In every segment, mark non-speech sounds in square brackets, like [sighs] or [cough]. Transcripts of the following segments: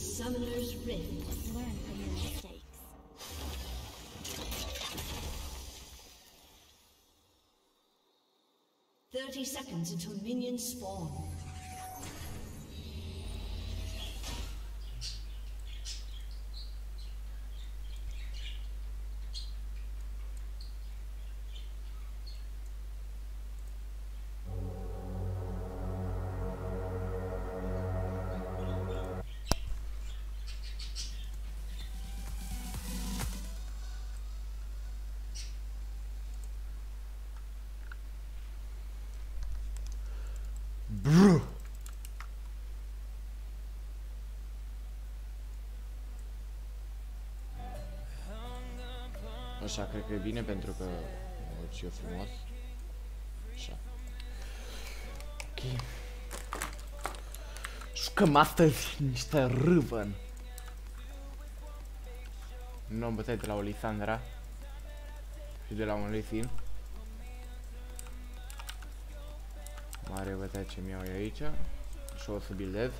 Summoner's Rift. Learn from your mistakes. Thirty seconds until minions spawn. Așa, cred că e bine pentru că mă ce frumos. Așa. Ok. Jucăm astăzi niște râvăn. Nu am bătut de la Olisandra și de la un Lisin. Mare bătaie ce mi-au eu aici și o să buildez.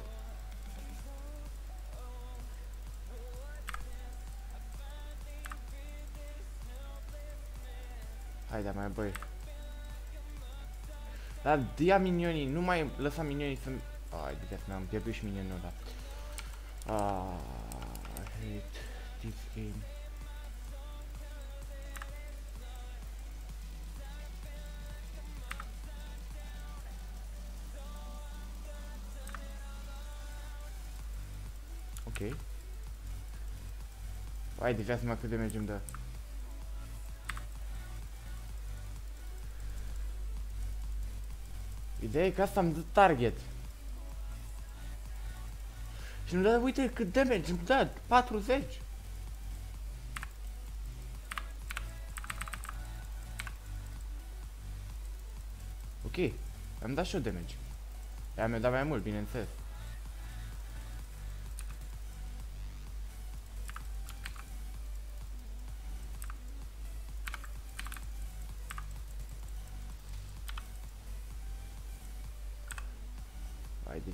Haide mai băi. Dar ia minionii, nu mai lăsa minionii să... Ai, de asta am pierdut și minionul ăla. Ah, I hate this game. Ok. Hai, deja să mă cât de mergem de... Ideea e că asta îmi dă target. Și nu dă, uite cât damage îmi dă, 40. Ok, am dat și eu damage. Ea mi-a dat mai mult, bineînțeles.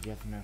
Mea.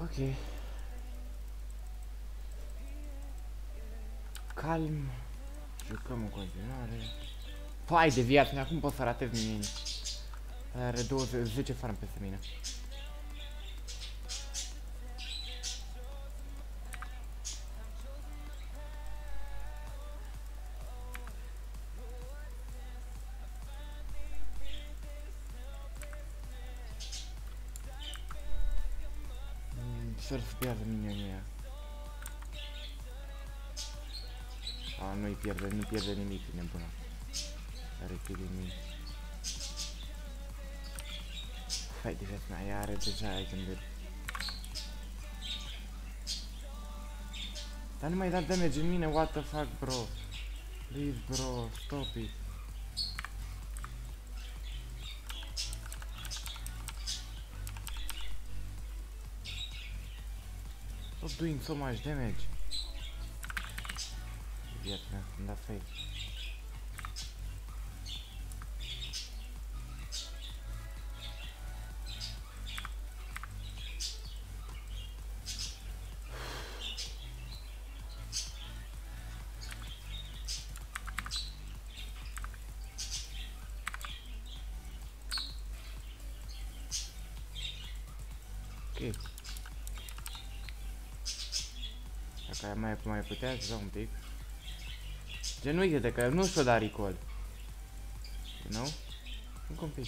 Ok. Calm. Jucăm în continuare. Fai de viață mea, cum pot să ratez mine? Are 20, 10 farm peste mine. Mm, Sper să pierdă minionii aia. A, nu-i pierde, nu pierde nimic, e nebună. Are cât de nimic. Hai de viața mea, ea are deja item de... Dar nu mai da damage în mine, what the fuck, bro. Please, bro, stop it. doing so much damage. Idiot, man. Not fake. Mai, putea să un pic. Gen, uite-te că nu și-o da recall. Nu? Încă un pic.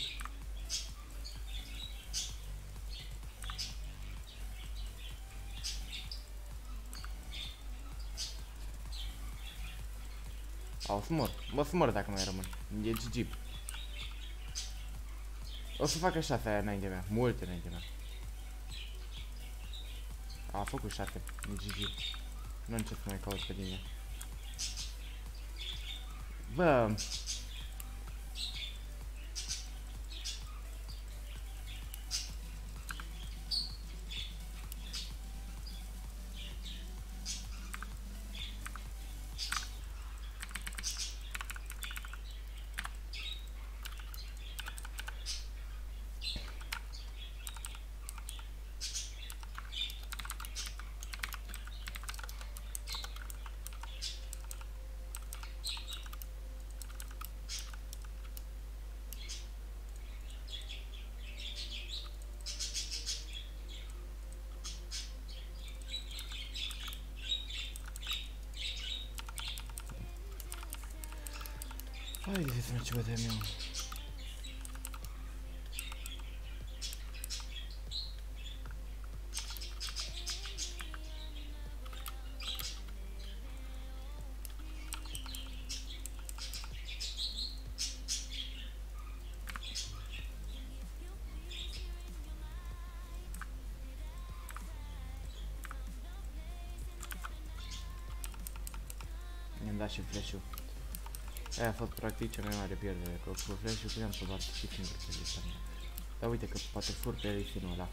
A, o să mor. O să mor dacă mai rămân. E GG. O să fac așa aia înaintea mea. Multe înaintea mea. A făcut 7. GG. Nu încep să mai evidentemente bater mesmo. Andar-se, fechou. Aia a fost practic cea mai mare pierdere, că cu flash-ul puteam să bat și singur pe lista mea. Dar uite că poate fur pe listinul ăla.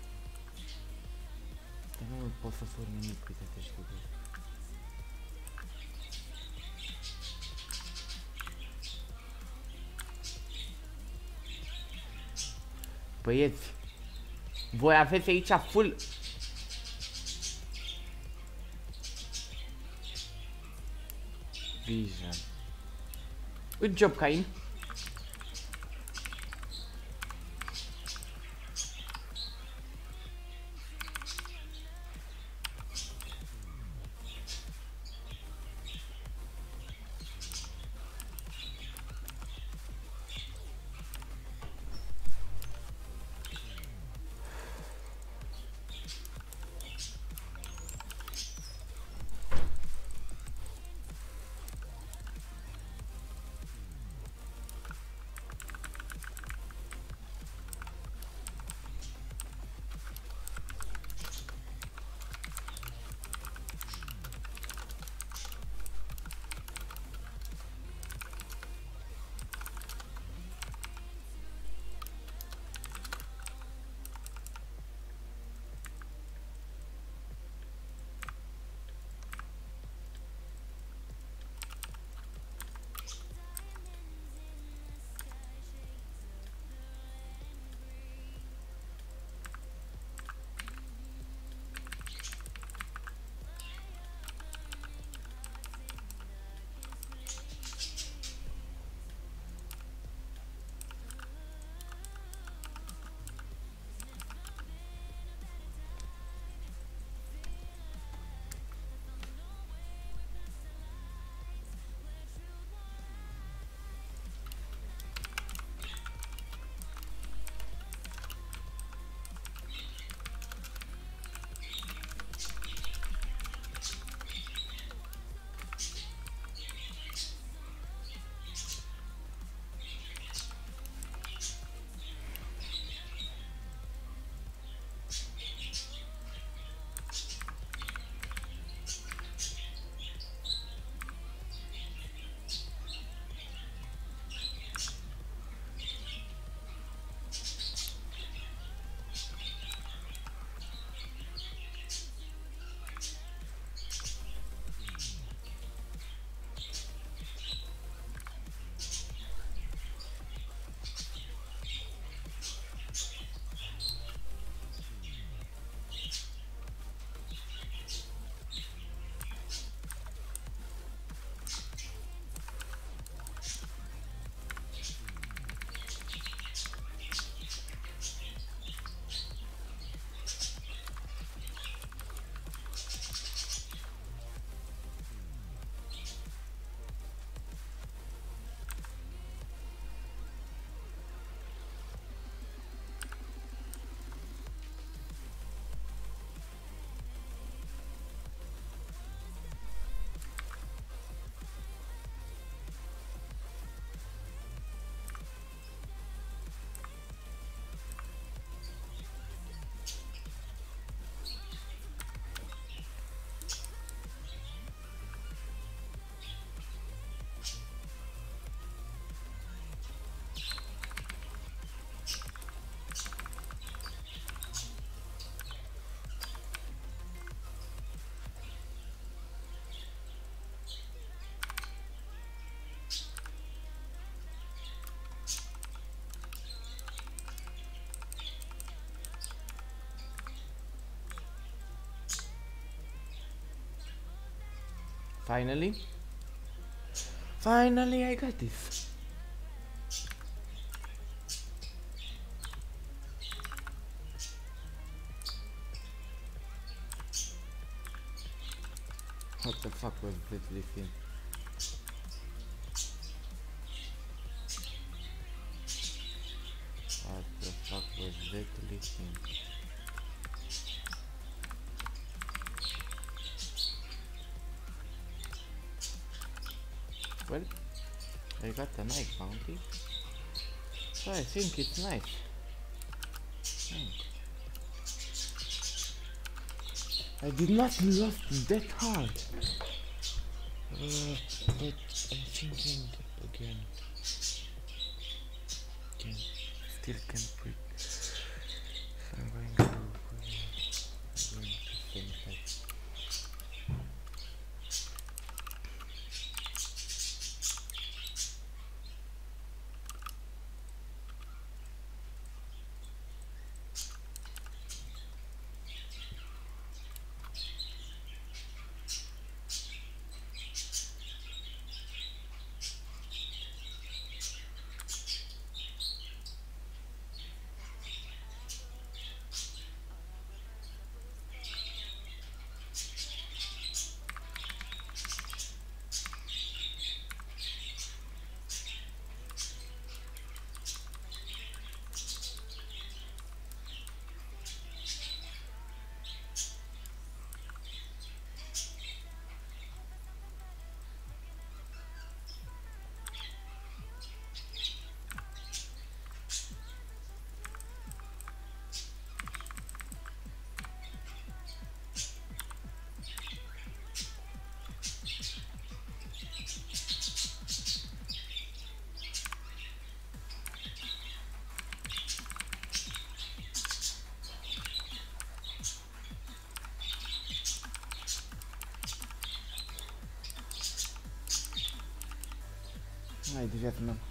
Dar nu pot să fur nimic, uite te știu de Băieți, voi aveți aici full Vision. Good job, Kayn. Finally. Finally I got this. What the fuck was this, thing? Got a nice bounty. So I think it's nice. Hmm. I did not lost that hard. Uh, but I'm thinking again. Can still can Ai, devia também.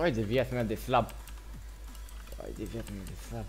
Ai de viața mea de slab. Ai de viața mea de slab.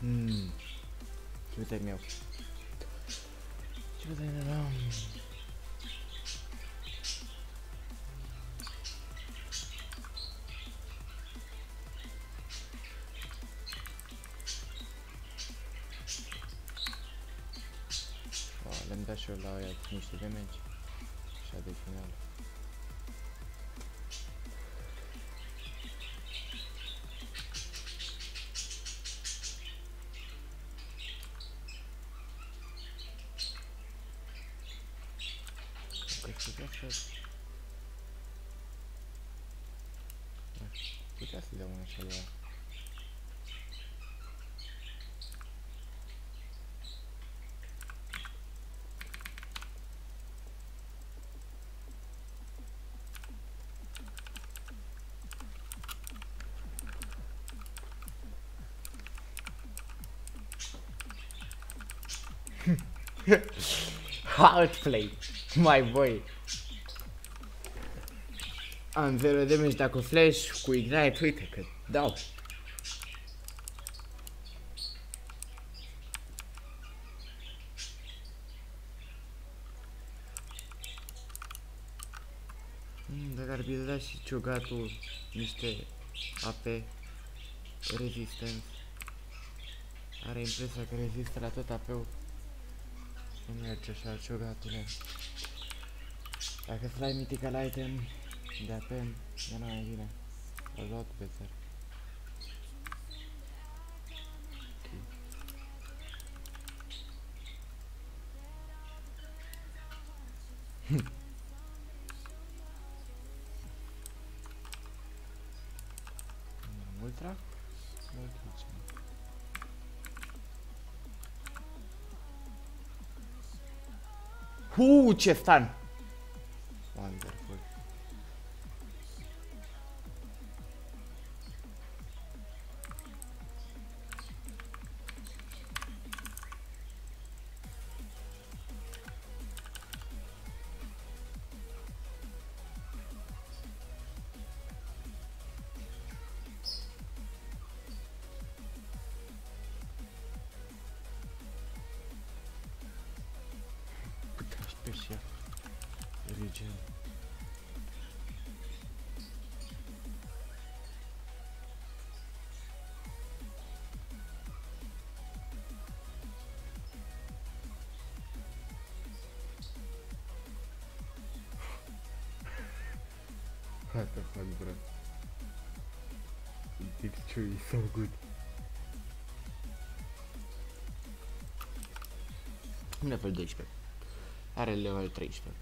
Hmm. Czy tutaj miał? Czy tutaj miał? O, ale mi też się udało, jak nie się wymieć. Siadę finale. Final. Cred că putea să... Ah, să-i dau un. Outplay, my boy. Am zero damage dar cu flash, cu ignite, uite că dau. Mm, Dacă ar fi dat și ciogatul niște AP resistance. Are impresia că rezistă la tot AP-ul. Nu merge așa, ciogatule. Dacă îți dai mythical item de AP, e mai bine. O luat pe țăr. Ultra? Ultra ce? Huu, ce stan! и все. Ричи. Это фан, брат. Ты чё, и so good. У меня поддержка. Are level 13.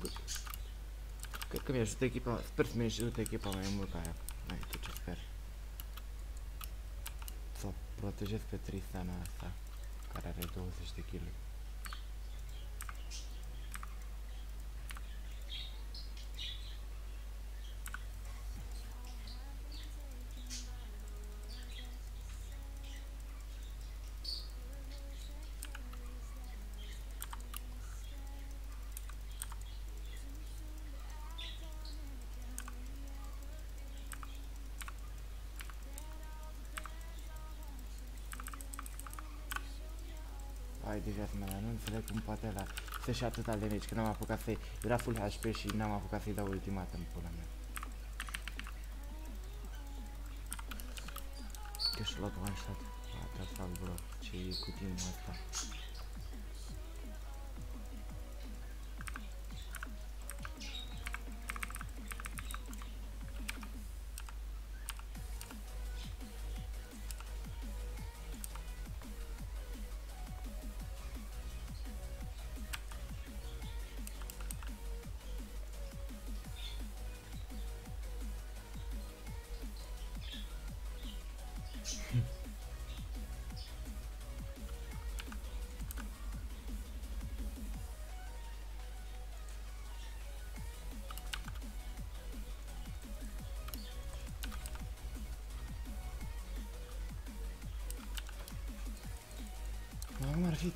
Good. Cred că mi ajută echipa, sper să mi ajută echipa mai mult ca aia. Mai știu ce sper. Să o protejez pe Tristana asta, care are 20 de kg. Hai deja să mă nu înțeleg cum poate la să și atâta damage, că n-am apucat să era full HP și n-am apucat să-i dau ultimatum în pula mea. Că și-a luat one shot. What the fuck, bro? Ce e cu team ăsta?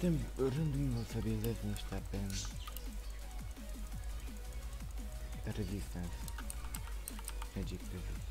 Gittim ürün dünyası bilirsin işte ben. Resistance. Magic Resistance.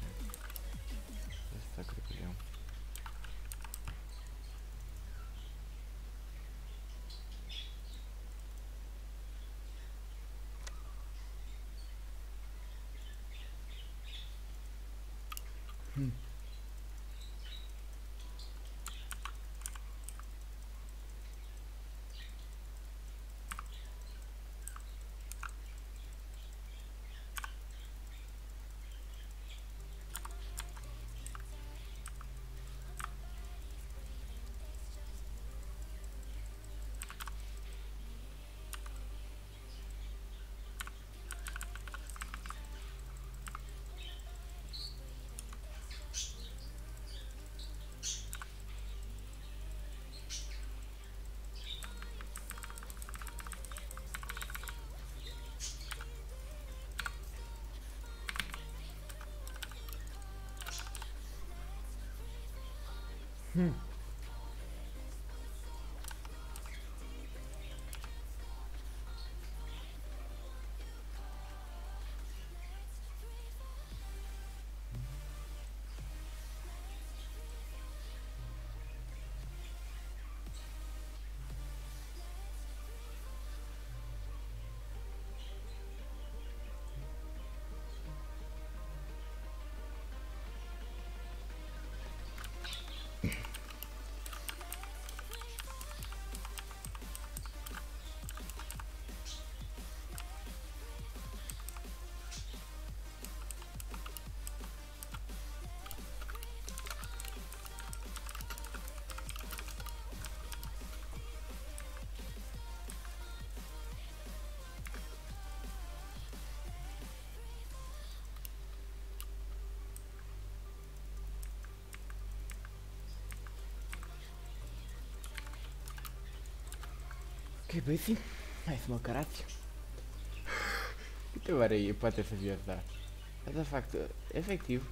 Que é bici? Mais uma caralho. Que teu aí, pode essa viadade. Mas de facto, é efetivo.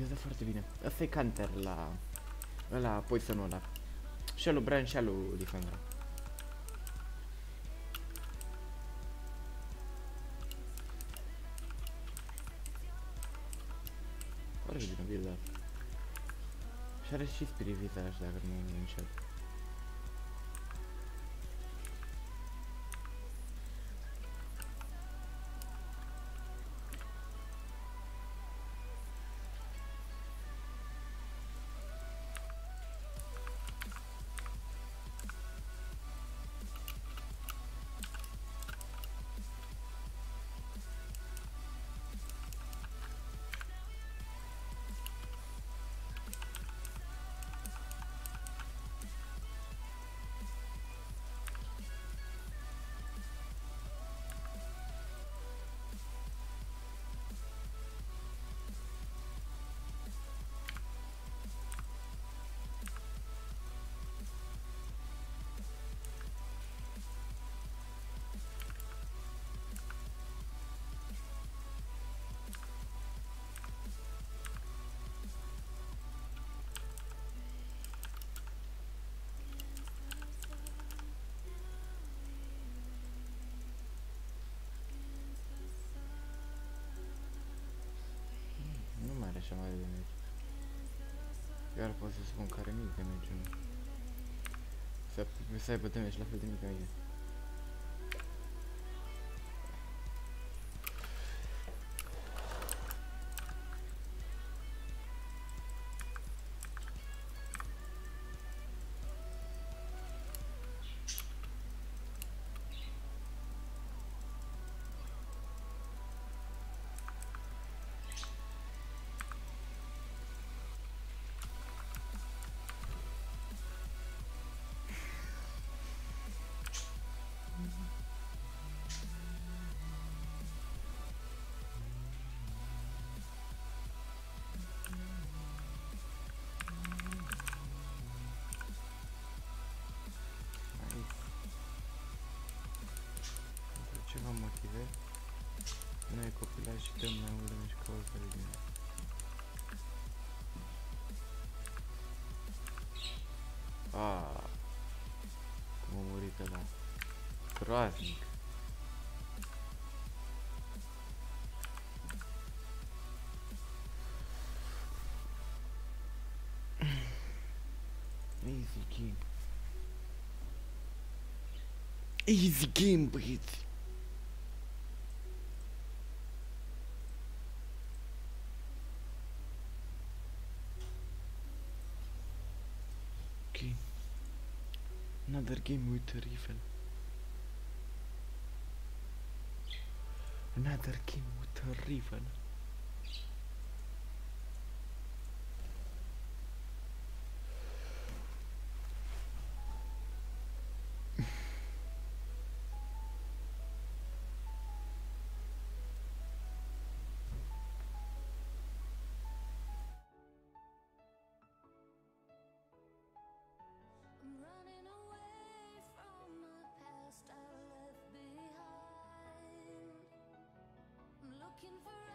Vede foarte bine. Ăsta e Canter la... La poisonul ăla. Și alu Brian și alu Lifandra. Foarte bine, build Și are și spirit visaj, dacă nu mă înșel. așa mare de meci. Iar pot să spun care mic de meci. Să, să aibă de meci la fel de mic aici. Pentru ceva motive, noi copilași și dăm mai mult damage ca oricare din ele. Ah, cum a murit ăla. Groaznic. Easy game. Easy game, băieți. Ok. Another game with rifle. Another game with rifle. Looking for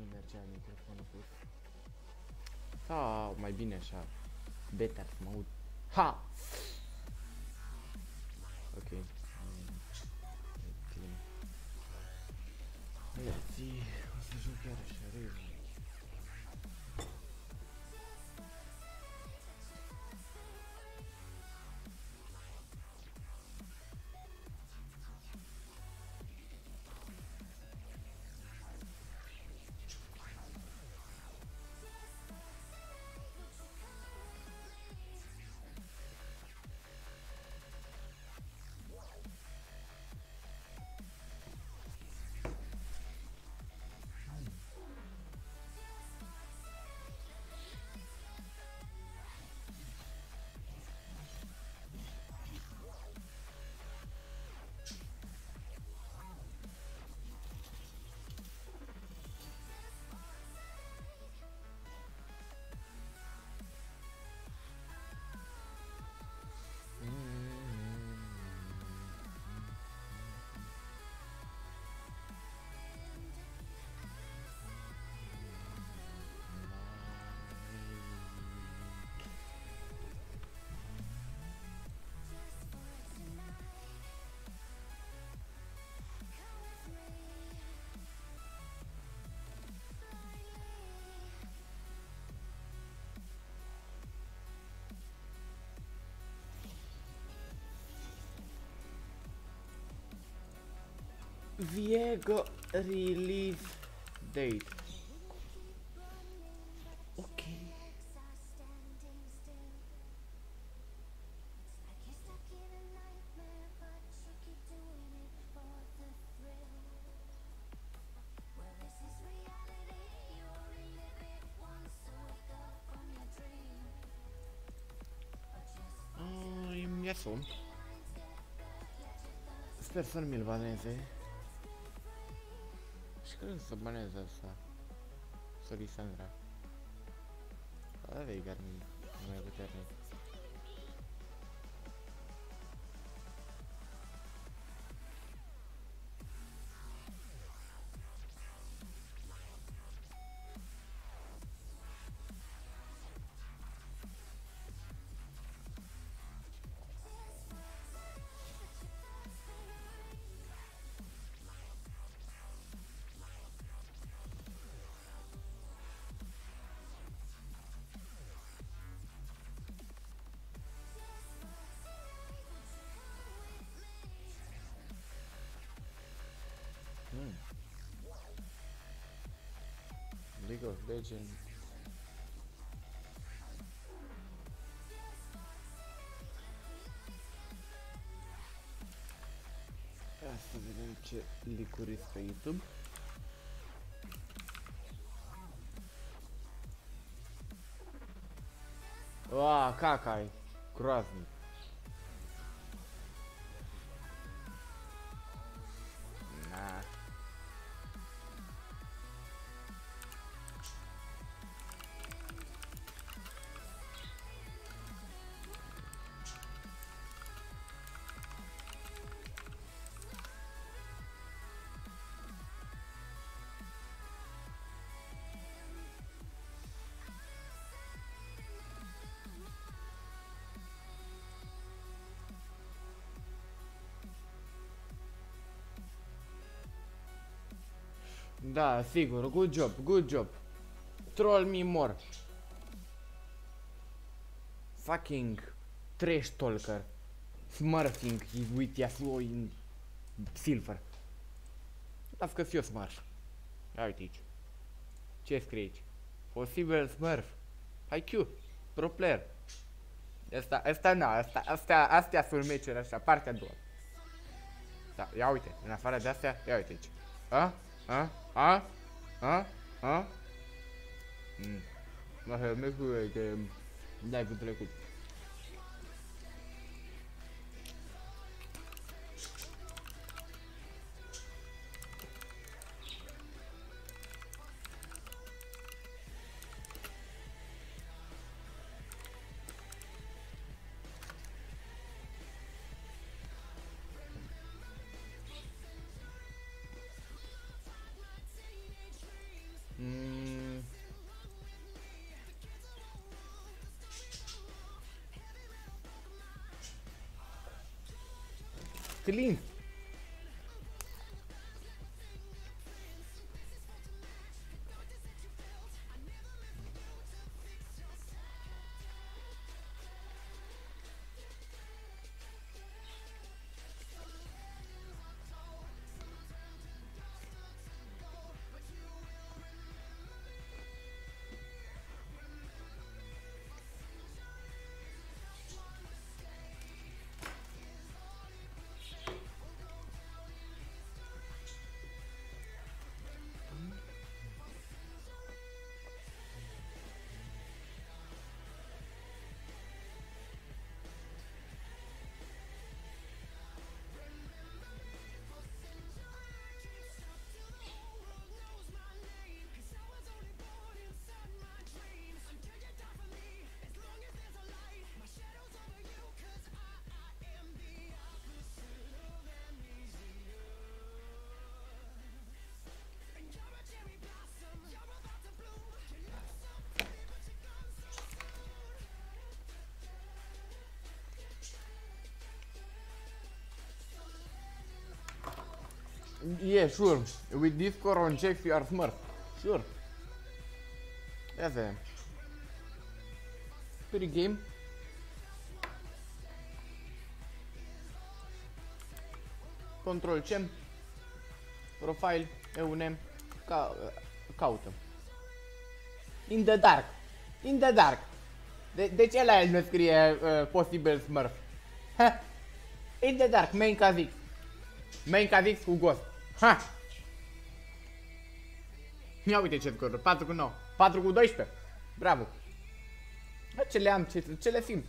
nu mergea microfonul pus? Sau mai bine așa. Better să mă aud. Ha! Your dream. date. just Ai, mi somn. Sper să nu mi-l baneze. Kto jest zobaczony ze Solisandra? Ale wygarnij mojego terminu. League of Legends. Ia să vedem ce licuri pe YouTube. Ua, caca, e groaznic. Da, sigur, good job, good job. Troll me more. Fucking trash talker. Smurfing with Yasuo in silver. Las că eu smurf. Ia uite aici. Ce scrie aici? Posibil smurf. IQ. Pro player. Asta, asta, na, asta, astea, astea sunt meciuri așa, partea a doua. Da, ia uite, în afară de astea, ia uite aici. A? Ha? Ha? Ha? Ha? Mm. Așa, merg cu ei, că n-ai cu trecut. Clint Yeah, sure. With this Coron check you are smart. Sure. Yes, I am. Pretty game. Control C. Profile, EUNM, ca, caută. In the dark. In the dark. De, de ce la el nu scrie uh, posibil smurf? Ha. In the dark, main Kha'Zix. Main Kha'Zix cu ghost. Ha! Ia uite ce scor, 4 cu 9, 4 cu 12. Bravo. Bă, ce le am, ce, ce le simt.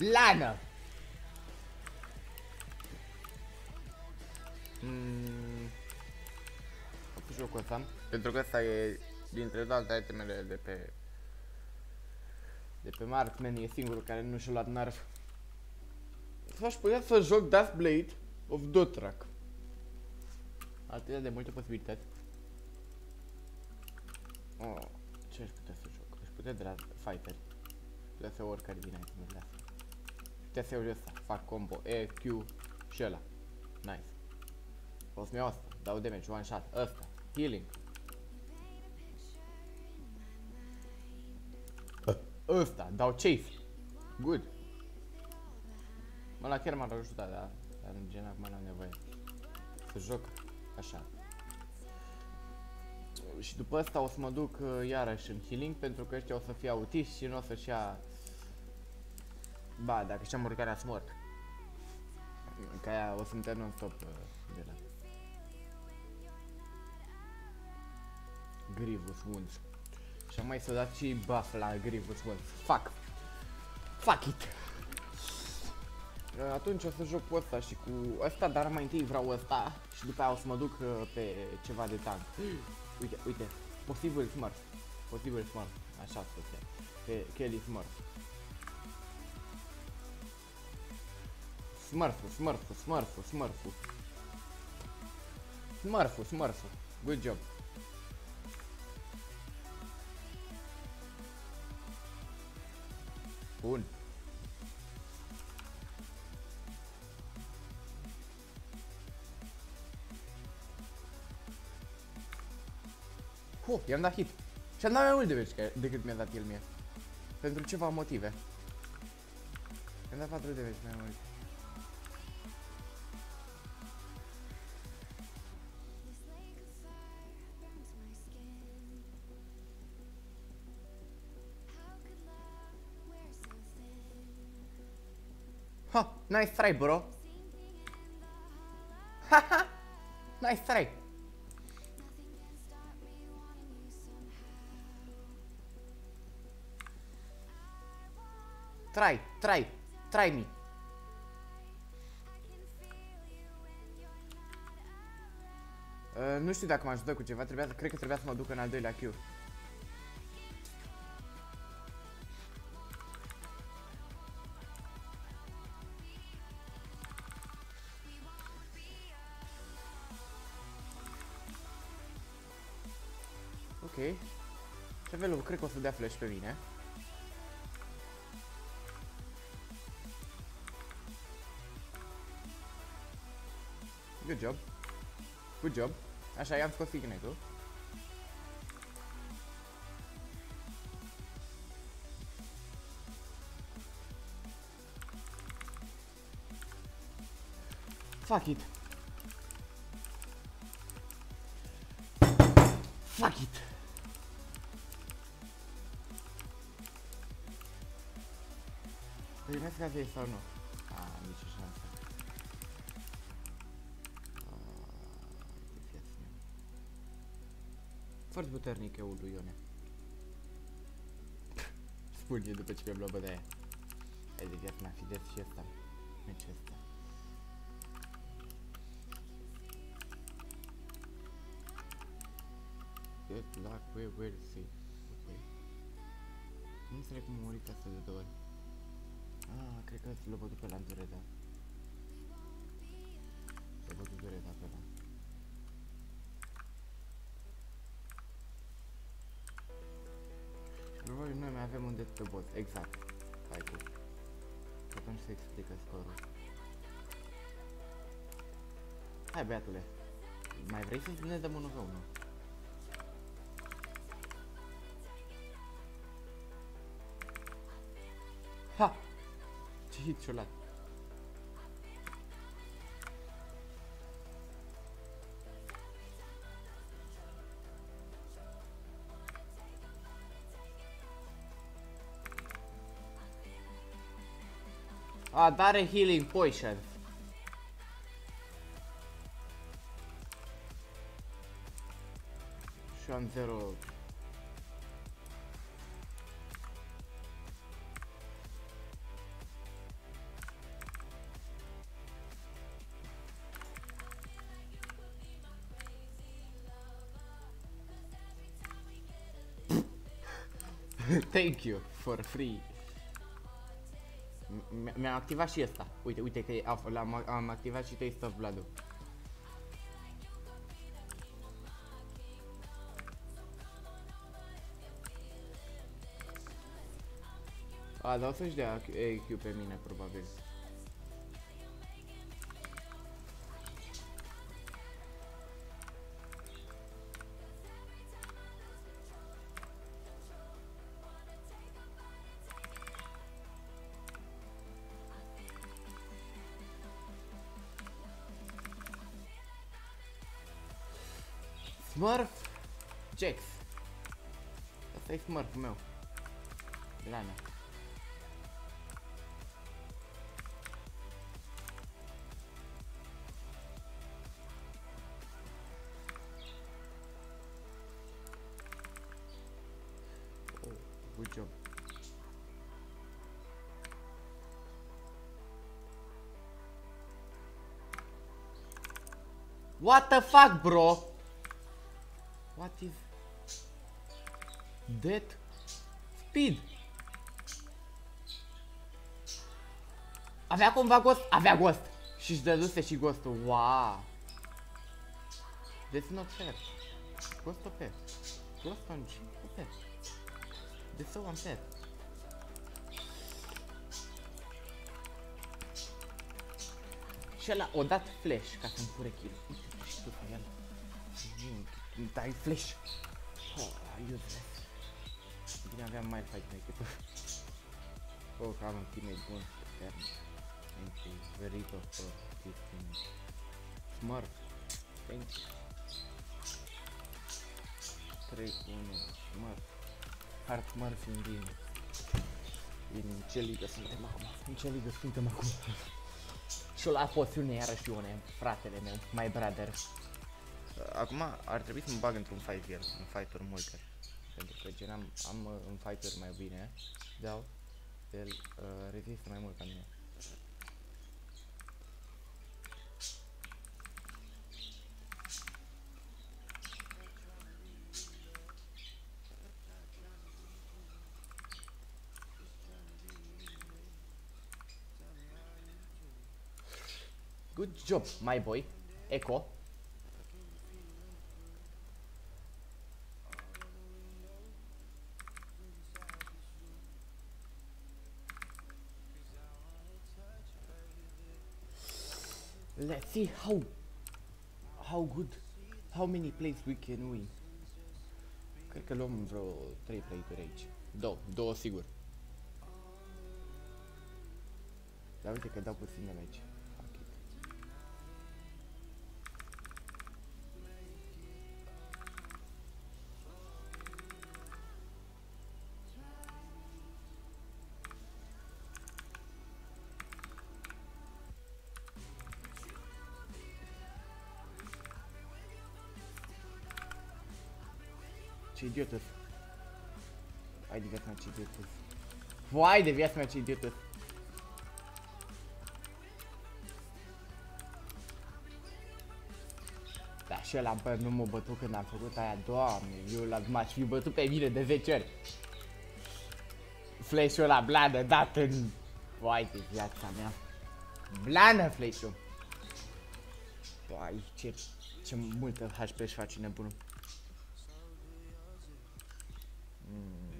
Blană! Mm. Am pus jocul ăsta, pentru că ăsta e dintre toate itemele de pe de pe Markman, e singurul care nu și-a luat nerf. S-aș putea să joc Dust Blade of Dothraki. Atât de multe posibilități. Oh, ce aș putea să joc? Aș putea de la Fighter. Putea să iau oricare din itemurile astea. Putea să iau ăsta, fac combo, E, Q și ăla. Nice. O să-mi iau asta, dau damage, one shot, ăsta, healing. Ăsta, dau chase. Good. Mă, la chiar m-ar ajuta, dar, dar în gen acum n-am nevoie. Să joc așa. Și după asta o să mă duc uh, iarăși în healing pentru că ăștia o să fie autiști și nu o să-și ia... Ba, dacă și-am urcarea mort. Ca aia o să-mi termin non-stop uh, de la... Grievous Wounds. Și am mai să dat și buff la Grievous Wounds. Fuck! Fuck it! Uh, Atunci o să joc cu ăsta și cu ăsta, dar mai întâi vreau ăsta și după aia o să mă duc uh, pe ceva de tank. [gasps] Uite, uite, posibil smurf. Posibil smurf, așa să fie. Pe Kelly smurf. Smurful, smurful, smurful, smurful. Smurful, smurful. Good job. Bun. Huh, i-am dat hit. Și am dat mai mult de veci decât mi-a dat el mie. Pentru ceva motive. I-am dat 4 de veci mai mult. Nice try, bro. [laughs] Haha, nice try. Nothing can stop me wanting you somehow. Try, try, try me. I can feel you when you're not Uh, nu știu dacă mă ajută cu ceva, trebuia, cred că trebuia să mă duc în al doilea Q. Ok. Chevelul cred că o să dea flash pe mine. Good job. Good job. Așa, i-am scos signet-ul. Fuck it. Fuck it. Marcați ei sau nu? A, nicio șansă. Oh, Foarte puternic eu lui Ione. [laughs] Spun eu după ce mi-am luat bădaia. Ai de viață, mi-a fi și ăsta. Meci ăsta. Good luck, we will see. Okay. Nu înțeleg cum a murit asta de două ori. Ah, cred că l-a bătut pe la în Dureda. L-a bătut Dureda pe la. Și probabil noi mai avem un dead pe boss, exact. Hai cu. Și atunci se explică scorul. Hai băiatule, mai vrei să ne dăm unul pe unul? și hit-ul dar are healing potion. Și am 0 Thank you for free. M- Mi-am activat și ăsta. Uite, uite că e- a- l-am am activat și Taste of Blood-ul. A, dar o să-și dea EQ pe mine, probabil. Smurf Jax. Asta e Smurf meu. Lana. Oh, good job. What the fuck, bro? That speed? Avea cumva ghost? Avea ghost! Și își dăduse și ghostul. Wow! That's not fair. Ghost OP. Ghost on G OP. That's so unfair. Și ăla o dat flash ca să-mi fure kill. Uite și tu pe el. Nu, dai flash. Oh, useless. Bine aveam mai fight decât tu. [laughs] Oh, că am un teammate bun. Etern. Thank you. Verito for this team. Smart. Thank you. 3, 1, Smart. Hard Smurfing din... Din ce ligă suntem acum? În ce ligă suntem acum? Și-o la poțiune iarăși Ione, fratele meu, my brother. Acum ar trebui să mă bag într-un fight el, un fighter multer. Pentru că gen am, am uh, un fighter mai bine, dar el uh, rezistă mai mult ca mine. Good job, my boy. Echo. Let's see how how good how many plays we can win. Cred că luăm vreo 3 play-uri aici. Două, două sigur. Dar uite că dau puțin aici. Ce idiot îs. Hai de viața mea ce idiot îs. Vai de viața mea ce idiot îs. Da, Și ăla, bă, nu m-a bătut când am făcut aia, doamne, eu l m-aș fi bătut pe mine de 10 ori. Flash-ul ăla blană, dat în... Vai de viața mea. Blană flash-ul. Vai, ce, ce multă HP își face nebunul. Mm.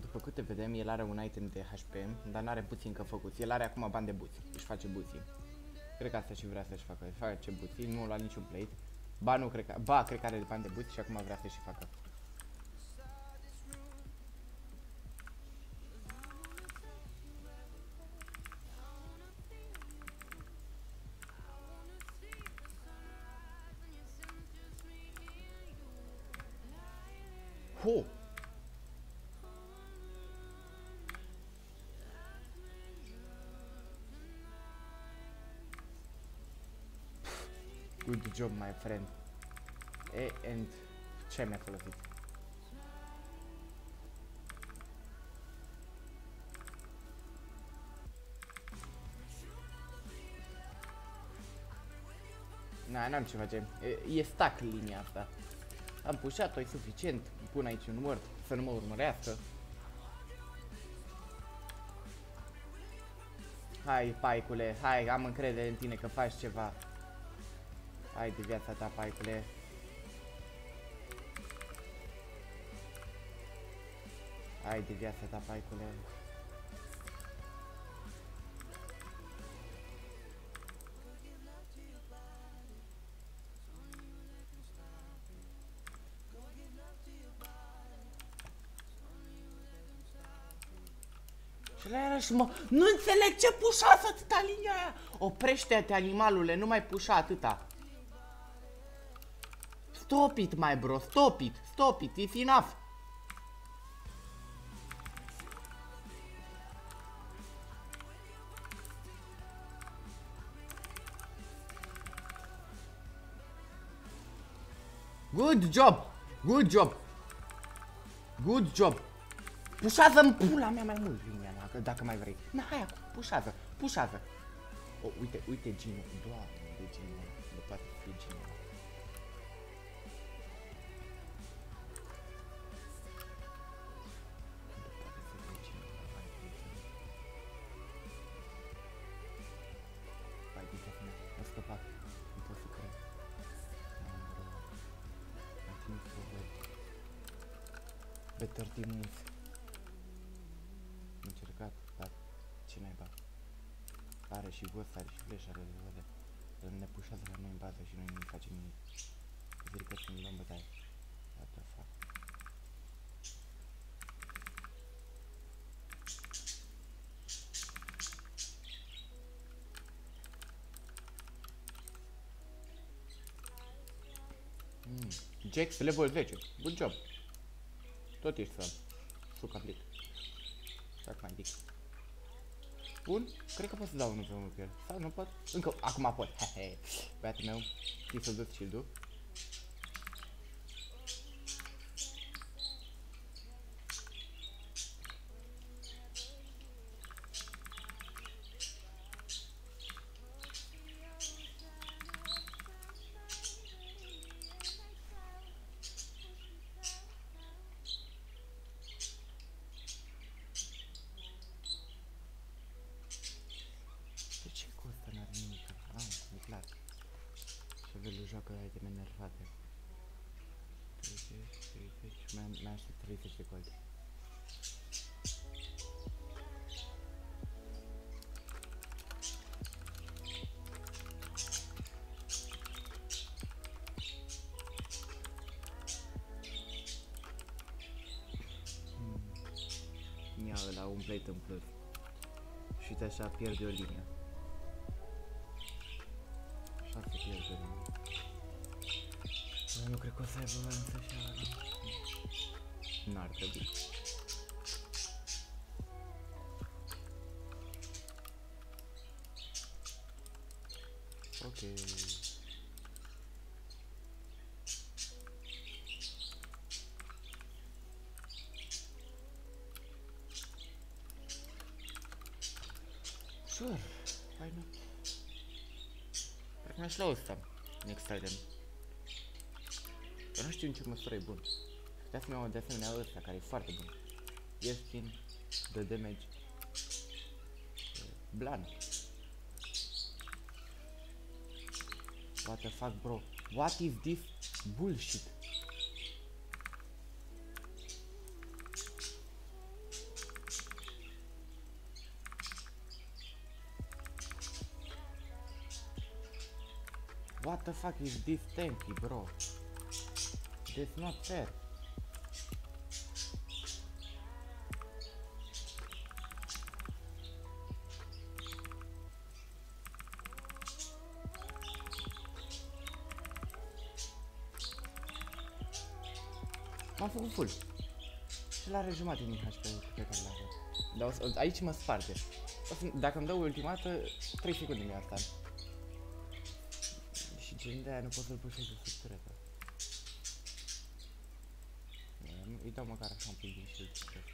După câte vedem, el are un item de HP, dar n-are puțin că făcut. El are acum bani de buți, își face buții. Cred că asta și vrea să-și facă, își face buții, nu la niciun plate. Ba, nu, cred că, ba, cred că are bani de buți și acum vrea să-și facă. Job, my friend. E, and ce mi-a folosit? Na, n-am ce face. E, e stack linia asta. Am pușat-o, e suficient. Pun aici un word să nu mă urmărească. Hai, paicule, hai, am încredere în tine că faci ceva. Hai de viața ta, paicule. Hai de viața ta, paicule. Și la iarăși mă... Nu înțeleg ce pușați atâta linia aia! Oprește-te, animalule, nu mai pușa atâta. Stop it, my bro, stop it, stop it, it's enough. Good job, good job, good job. Pușează-mi pula mea mai mult linia, dacă, dacă mai vrei. Na, hai acum, pușează, pușează. Oh, uite, uite Gino, doamne, de Gino, nu poate fi Gino. Better team wins. Am încercat, dar ce naiba? Are și ghost, are și flash, are toate. Dar ne pușează la noi în bază și noi nu facem nimic. Zic că să ne luăm bătaie. What the fuck? Mm. Jax level 10. Good job. Tot ești sub. Suca plic. Fac mai dic. Bun, cred că pot să dau unul pe unul pe el. Sau nu pot? Încă, acum pot. Hehe. [laughs] Băiatul meu, știi să duci shield-ul? De why not? Cred că mi-aș lua ăsta, next item. Eu nu știu în ce măsură e bun. Putea să-mi iau de asemenea ăsta, care e foarte bun. Ieftin, de damage. Blan. What the fuck, bro? What is this bullshit? The fuck is this tanky, bro? That's not fair. M-am făcut full. Și la jumate din HP pe care l-am Dar o să, aici mă sparge. O să, dacă îmi dă ultimată, 3 secunde mi-a stat. Și gen de aia nu pot să-l pușesc de sub tureta. Îi dau măcar așa un pic din shield. cred.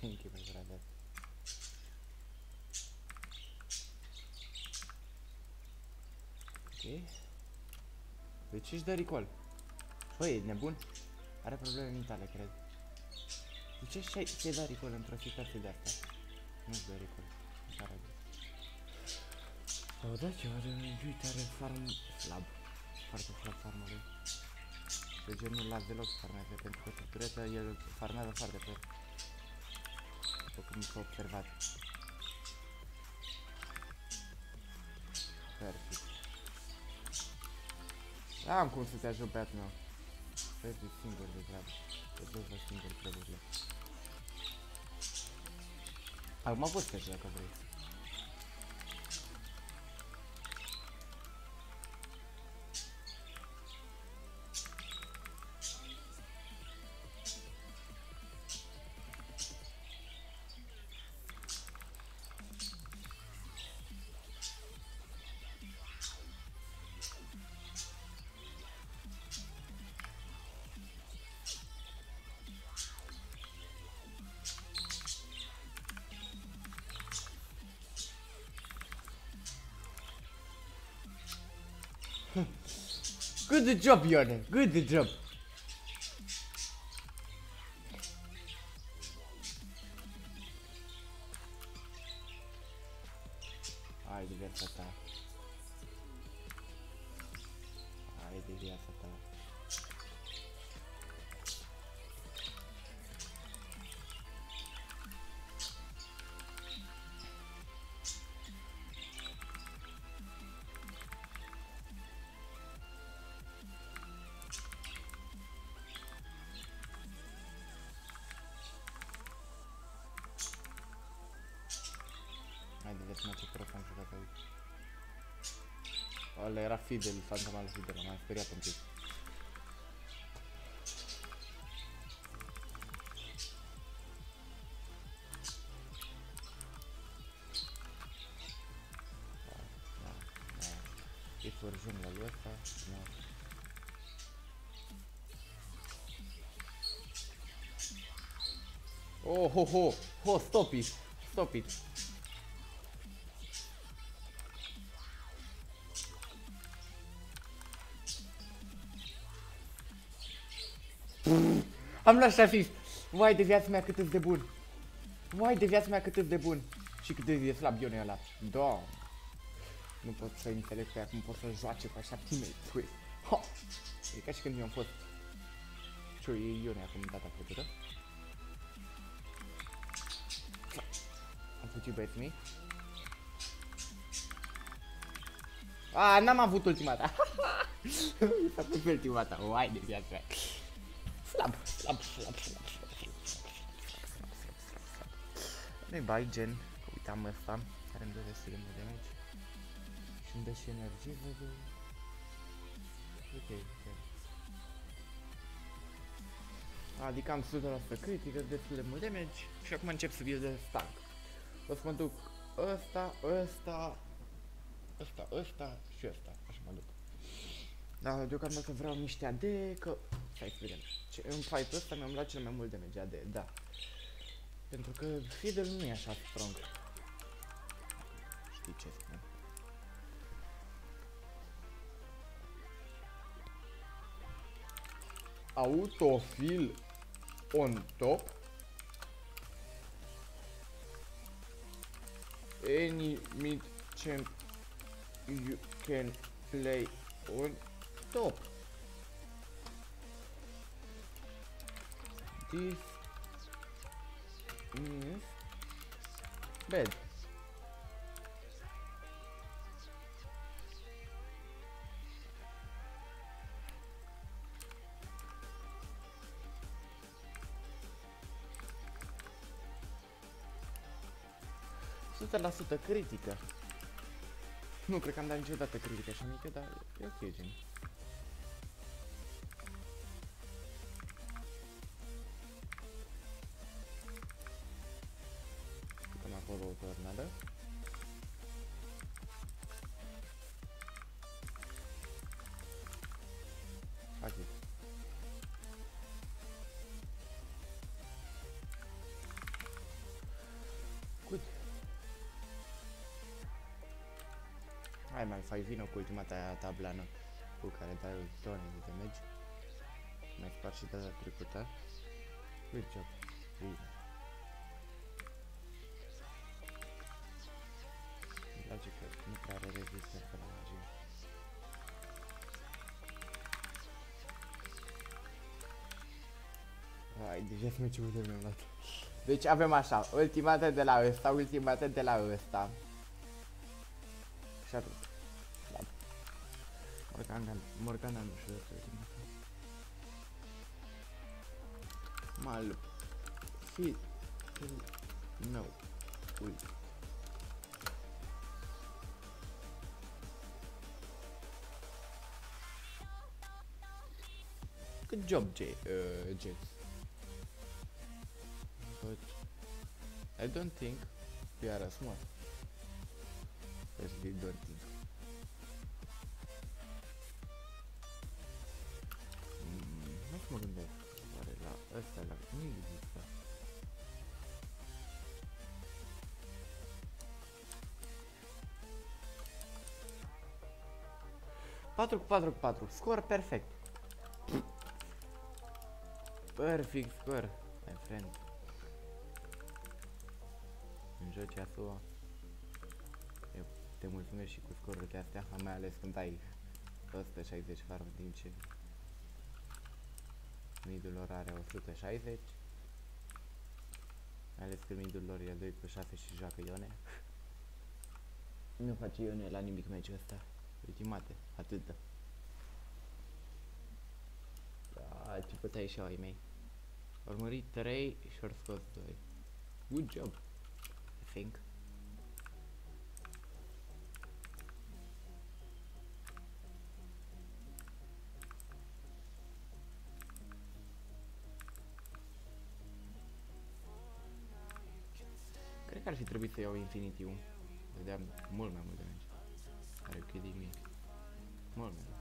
Thank you, my brother. Ok. Deci își dă recall. Băi, e nebun? Are probleme mentale, cred. De ce și-ai ți-ai dat recall într-o situație de asta? Nu-ți dă recall. Îmi pare rău. Au dat ceva de uite, are farm slab. Foarte slab farmul lui. De genul la deloc farmează, pentru că turetă el farmează foarte pe După cum s-a observat. Perfect. Am cum să te ajut pe meu. Vezi singur de treabă. Te duci la singur treburile. Acum poți trece dacă vrei. Good job, Jordan. Good job. era Fidel, il fantasma feed non è speriato in più Oh, oh, oh, oh, stop it, stop it. Am luat și asist. Vai de viața mea cât de bun. Vai de viața mea cât de bun. Și cât de slab Ione ăla. Da. Nu pot să înțeleg pe ea cum pot să joace cu așa teammate. Pui. Ha! E ca și când eu am fost. Ce e Ione acum data trecută. Am fugit băieții mei. A, n-am avut ultimata. [laughs] Mi s-a pus ultimata. Vai de viața mea. Nu-i bai gen, că uitam ăsta, care îmi dă destul de mult damage. Și îmi dă și energie, văd. Ok, ok. Adică am 100% critică, destul de mult damage și acum încep să build de tank. O să mă duc ăsta, ăsta, ăsta, ăsta și ăsta, așa mă duc. Da, deocamdată vreau niște AD, că... Hai să vedem. Ce, în fight ăsta mi-am luat cel mai mult damage AD, da. Pentru că Fiddle nu e așa strong. Știi ce spun? Autofill on top. Any mid champ you can play on top. This is bad. Sută la sută critică. Nu cred că am dat niciodată critică așa mică, dar e ok, gen. Hai mai fai vino cu ultima ta tablană cu care dai o tonă de damage. Mai spar și data trecută. Good job. Bine. Îmi place că nu prea are rezistent pe la magie. Hai, deja sunt meciul de mi-am dat. Deci avem așa, ultimată de la ăsta, ultimată de la ăsta. Good job, J uh. But I don't think we are as smart. I really don't think. Nu există. Patru cu patru cu patru. Scor perfect. Perfect score, my friend. În jocea sua. Eu te mulțumesc și cu scorurile astea, mai ales când ai 160 farm în timp ce midul lor are 160. Mai ales că midul lor e 2 cu 6 și joacă Ione. [laughs] Nu face Ione la nimic meciul ăsta. Ultimate, atâta. Da, ce puteai și ai mei. Urmărit 3 și ori scos 2. Good job, I think. trebuie să ao Infinity 1. Dădeam mult mai mult damage. Are ok de mic. Mult mai mult.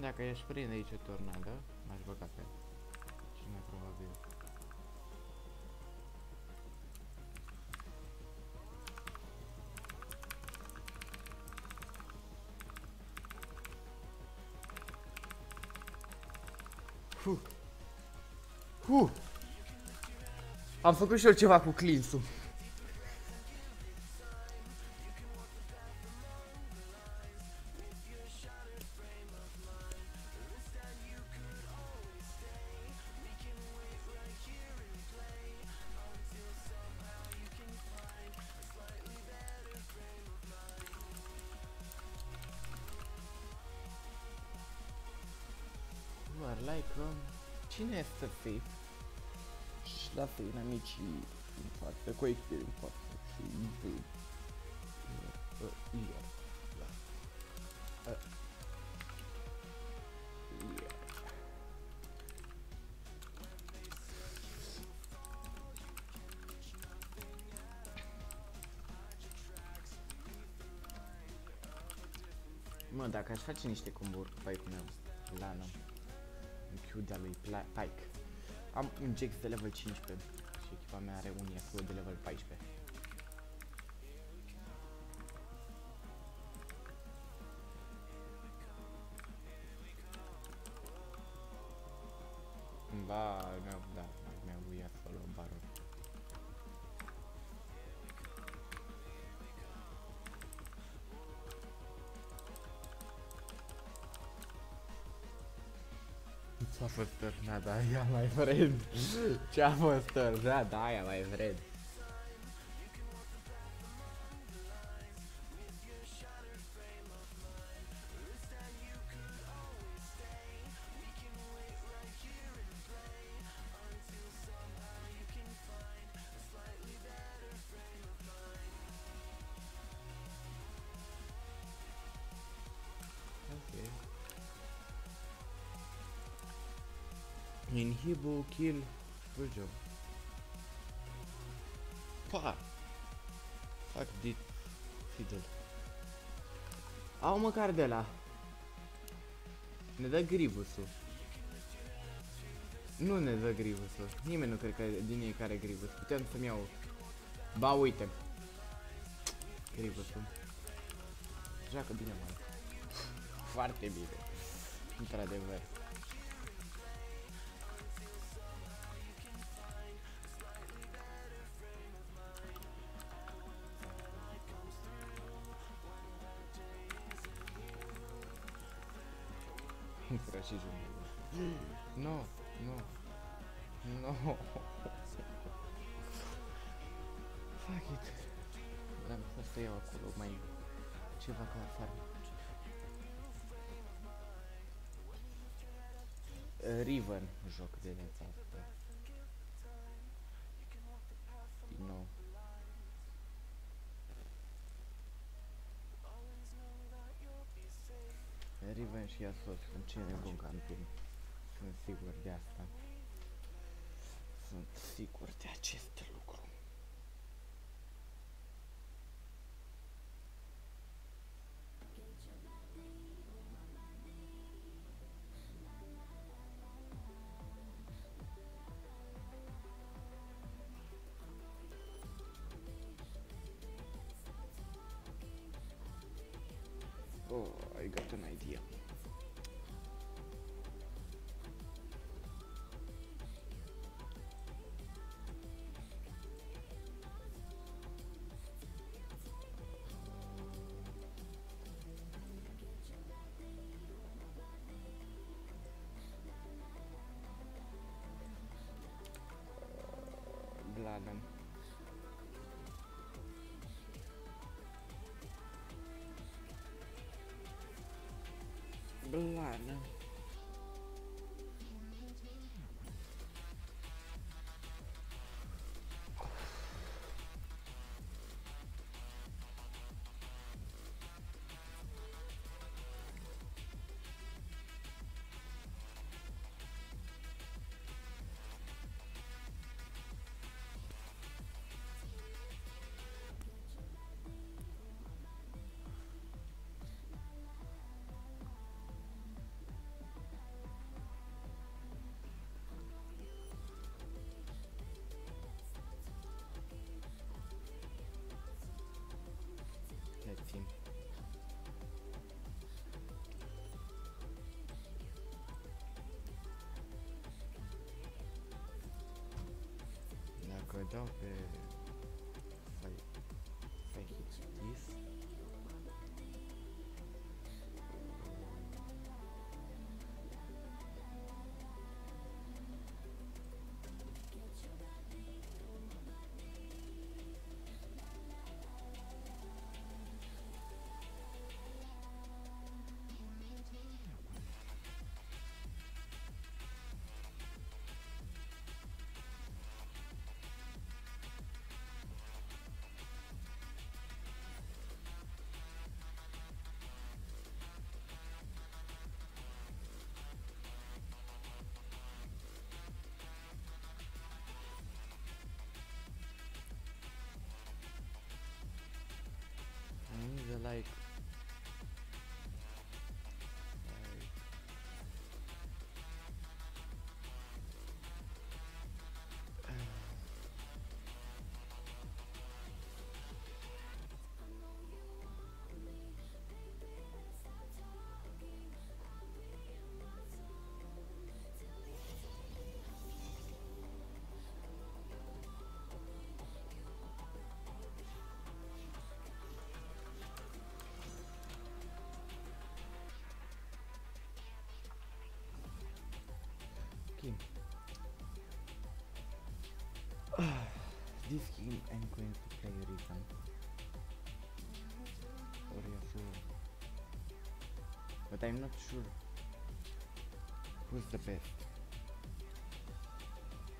Dacă ești prin aici tornada, não? Mas vou pe Am făcut și eu ceva cu cleansul. Doar like um, Cine este Faith? Da, la fel, inamicii din față, cu echipe din față și pe uh, uh, Ia. Da. Mă, dacă aș face niște comburi păi, cu Pike-ul meu, Lana, în Q-de-a lui Pike, am un Jax de level 15 și echipa mea are un Yasuo de level 14. fost târna, da, ia mai vred. Ce-a fost târna, da, ia mai vred. Inhibo, kill, good job. Pa! Fuck dit fiddle. Au măcar de la. Ne dă gribusul. Nu ne dă gribusul. Nimeni nu cred că din ei care gribus. Puteam să-mi iau. Ba uite. Gribusul. Joacă bine, mă. Foarte bine. Într-adevăr. Intră și jumătate. No, no. No. Fuck it. Am fost să iau acolo mai ceva ca farm. Riven joc de data asta. Sunt sigur de asta. Sunt sigur de acest lucru. Oh, I got an idea. Bladen. Bladen. Dacă dau pe this game I'm going to play Riven. Or. But I'm not sure who's the best.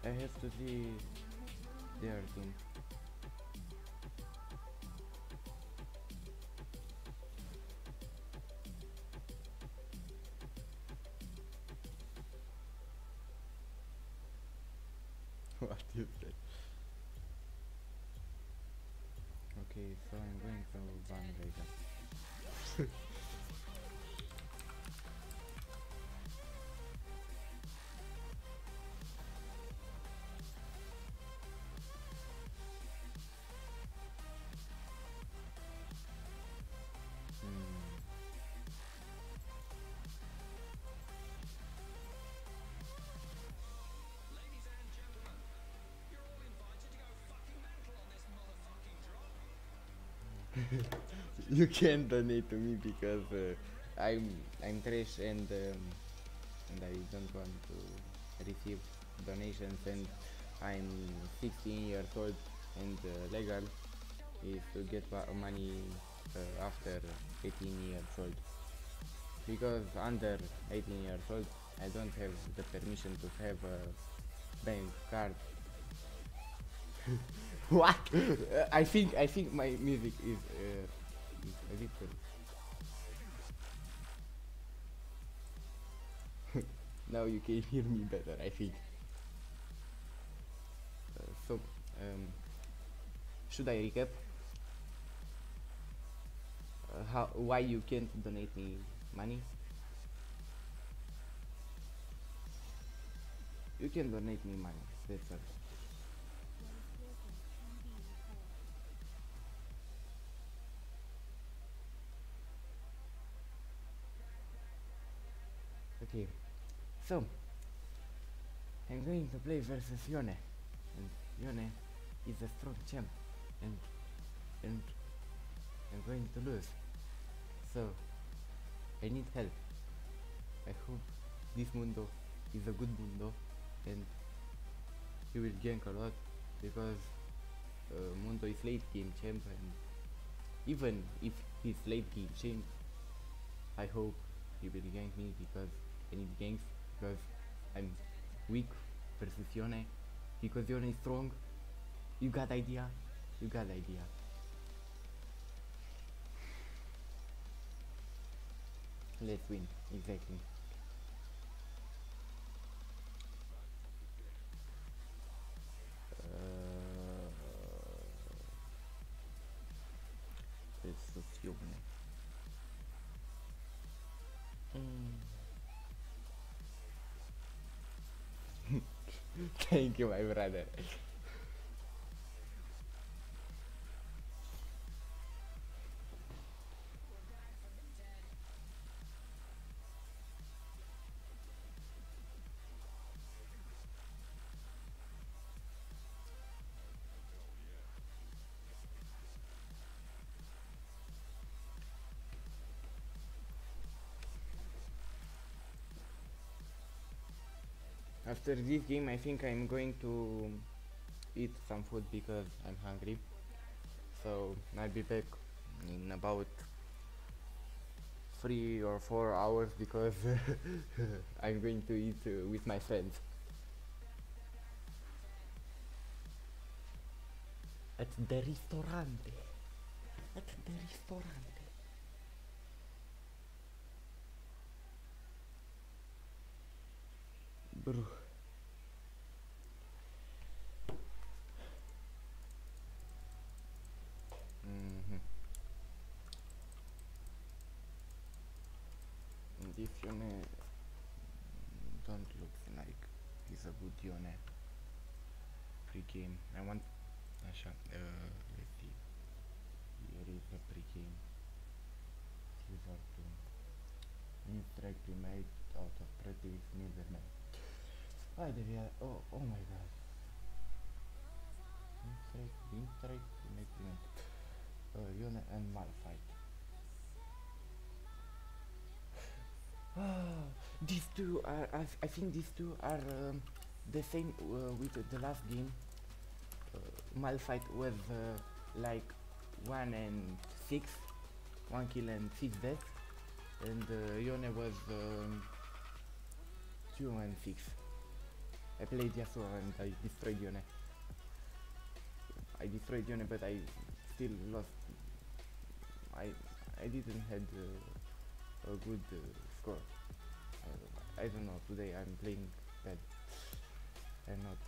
I have to see their team. [laughs] you can donate to me because uh, I'm I'm trash and um, and I don't want to receive donations and I'm 16 years old and uh, legal is to get money uh, after 18 years old. Because under 18 years old I don't have the permission to have a bank card [laughs] what? Uh, I think I think my music is, uh, little. [laughs] now you can hear me better. I think. Uh, so, um, should I recap? Uh, how why you can't donate me money? You can donate me money. That's all. Okay, so I'm going to play versus Yone, and Yone is a strong champ, and and I'm going to lose. So I need help. I hope this Mundo is a good Mundo, and he will gank a lot because uh, Mundo is late game champ, and even if he's late game champ, I hope he will gank me because need ganks because I'm weak versus because Yone is strong. You got idea? You got idea. Let's win, exactly. Thank you, my brother. After this game, I think I'm going to eat some food because I'm hungry. So I'll be back in about three or four hours because [laughs] I'm going to eat uh, with my friends. At the ristorante. At the ristorante. Bro. And if Yone don't look like he's a good Yone pre-game. I want Asha, uh, let's see. Here is the pre-game. Caesar 2. New strike remade out of pretty Smitherman. Haide via oh oh my god. New strike, new strike remade remade. Uh, Yone and Malphite. These two are. I, I think these two are um, the same uh, with the last game. Uh, Malphite was uh, like 1 and 6, 1 kill and 6 deaths, and uh, Yone was um, 2 and 6. I played Yasuo and I destroyed Yone. I destroyed Yone but I still lost. I I didn't had uh, a good uh, score. I don't know, today I'm playing bad. I'm not.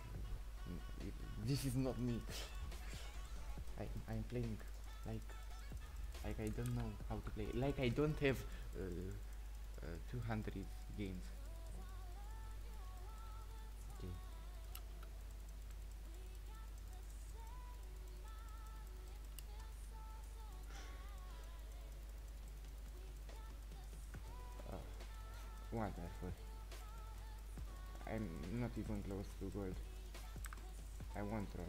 uh, this is not me. I, I'm playing like like I don't know how to play. Like I don't have uh, uh, 200 games. Even close to gold. I won't roll.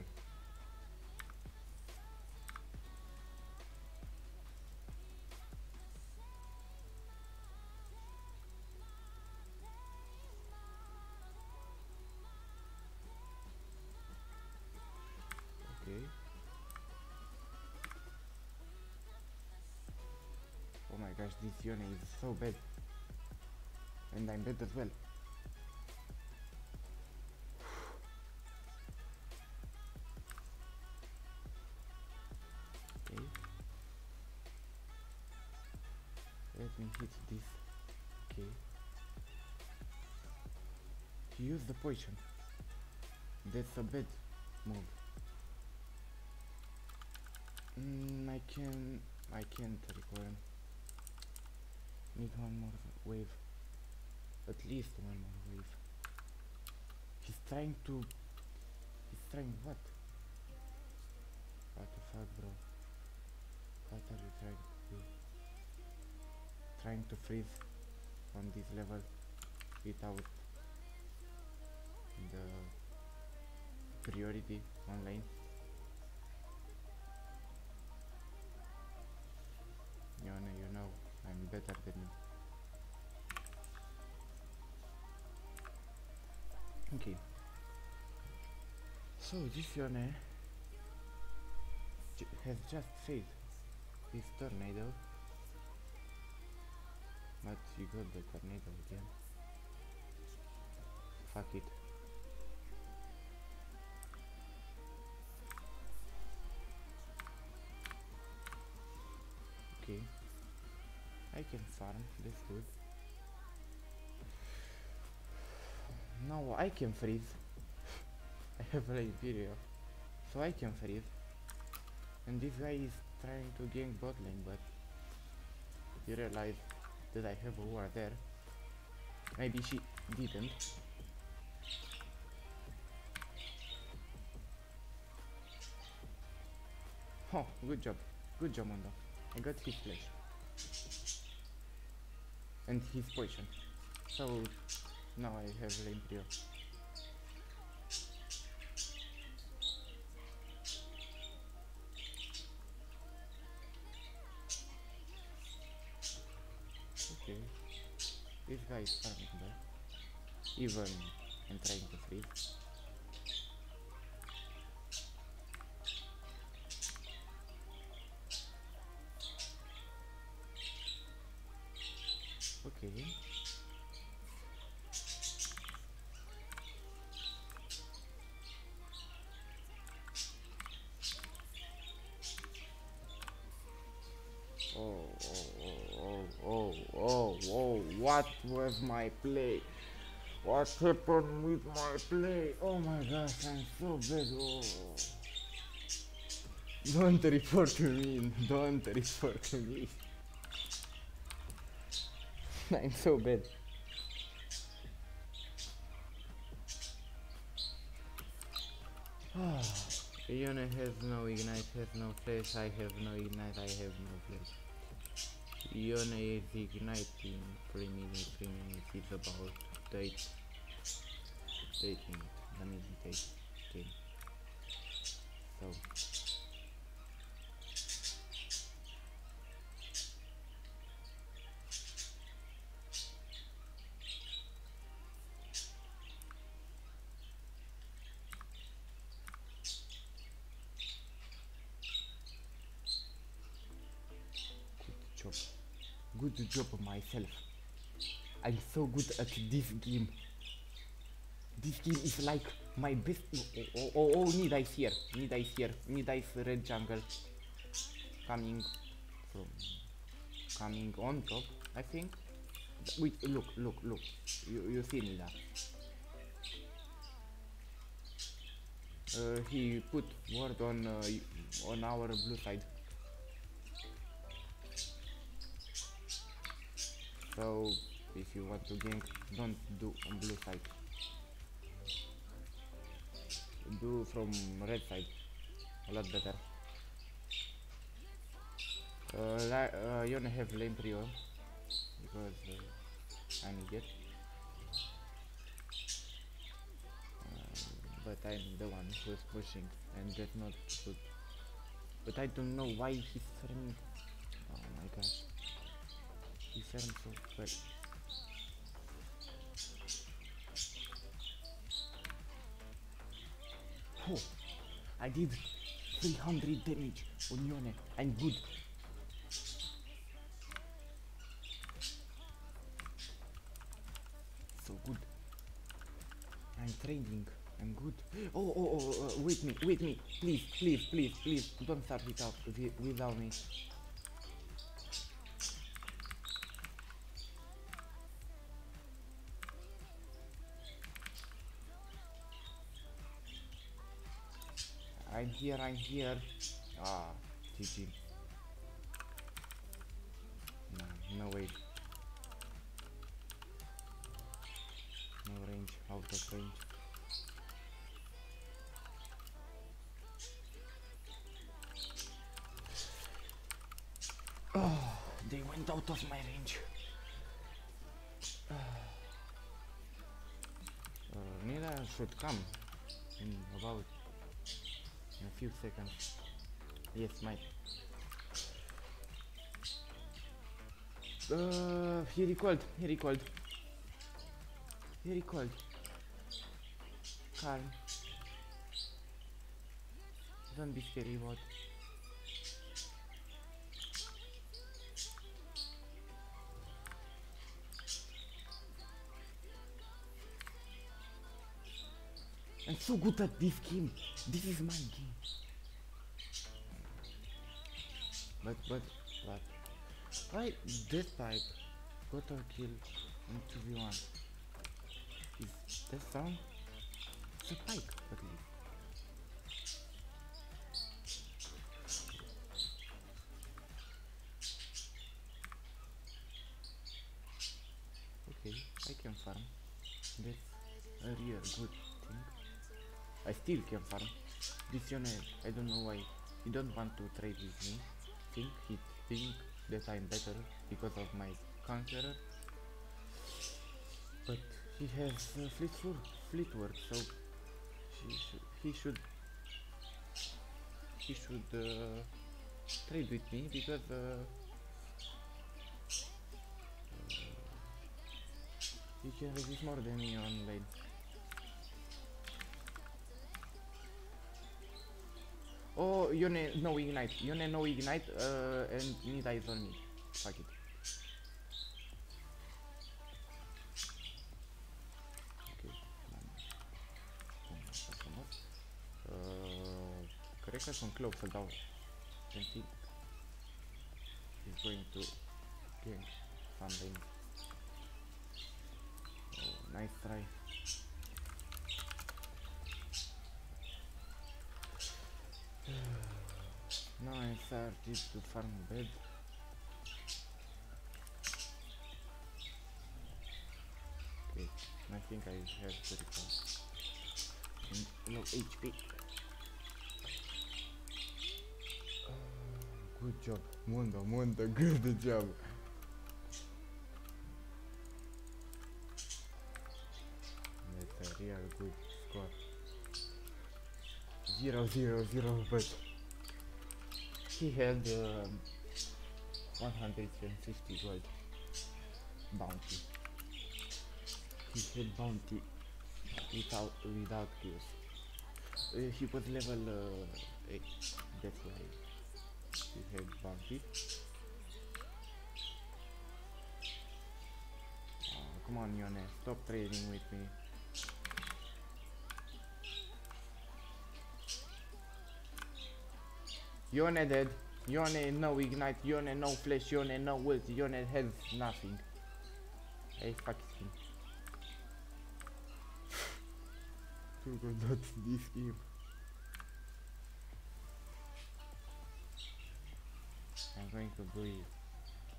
Okay. Oh my gosh, this Yone is so bad. And I'm bad as well. He used the poison. That's a bad move. Mm, I can I can't recoil. Need one more wave. At least one more wave. He's trying to he's trying what? What the fuck bro? What are you trying to do? Trying to freeze on this level without the priority online. Yone, you know, I'm better than you. Okay. So this Yone j- has just saved his tornado. But you got the tornado again. Fuck it. I can farm, that's good. No, I can freeze. [laughs] I have an Imperial. So I can freeze. And this guy is trying to gank bot lane, but he realized that I have a war there. Maybe she didn't. Oh, good job. Good job, Mundo. I got his flash. And his poison. So now I have Lane Prio. Okay. This guy is farming there. Even my play? What happened with my play? Oh my gosh, I'm so bad. Oh. Don't report to me, don't report to me. [laughs] I'm so bad. [sighs] Yone has no ignite, has no flash, I have no ignite, I have no flash. Yone is igniting 3 minutes, 3 minutes, it's about 8, 8 minutes, let me take 10. So, good job myself. I'm so good at this game. This game is like my best. Oh, oh, oh, need ice here. Need ice here. Need ice red jungle. Coming from. Coming on top, I think. Wait, look, look, look. You, you see me. Uh, he put word on uh, on our blue side. So if you want to gank, don't do on blue side. Do from red side. A lot better. Uh, uh, you don't have lane prio because uh, I need it. Uh, but I'm the one who's pushing and that's not good. But I don't know why he's farming. Oh my gosh. He farmed so well. Oh, I did 300 damage on Yone. I'm good. So good. I'm training. I'm good. Oh, oh, oh, uh, wait me, wait me. Please, please, please, please. Don't start without, wi- without me. Here, I'm here. Ah, GG. No, no way. No range, out of range. Oh, they went out of my range. Uh, Nila should come in about in a few seconds. Yes, Mike. Uh, he recalled. He recalled. He recalled. Calm. Don't be scary about. So good at this game. This is my game. But but but why this pipe got a kill in 2v1? Is that sound? It's a pipe at. Okay, I can farm. That's a real good thing. I still can farm. This I don't know why he don't want to trade with me. Think he think that I'm better because of my conqueror. But he has uh, fleet foot, fleet work, so should, he should he should uh, trade with me because uh, he can resist more than me on lane. Oh, Yone no ignite. Yone no ignite uh, and need eyes on me. Fuck it. Ok, m-am- m-am lăsat frumos. Uh, cred că sunt să dau gentil. He's going to gank some lane. Oh, nice try. Now I started to farm bed. Okay, I think I have to. And low HP. Uh, good job, Mundo, Mundo, [laughs] good job. That's a real good score. Zero, zero, zero, but he had um, uh, 150 gold bounty. He had bounty without without kills. Uh, he was level uh, 8, that's why he had bounty. Oh, come on, Yone, stop trading with me. Yone dead. Yone no ignite. Yone no flash. Yone no ult. Yone has nothing. I fuck him. Forgot that's this game. I'm going to buy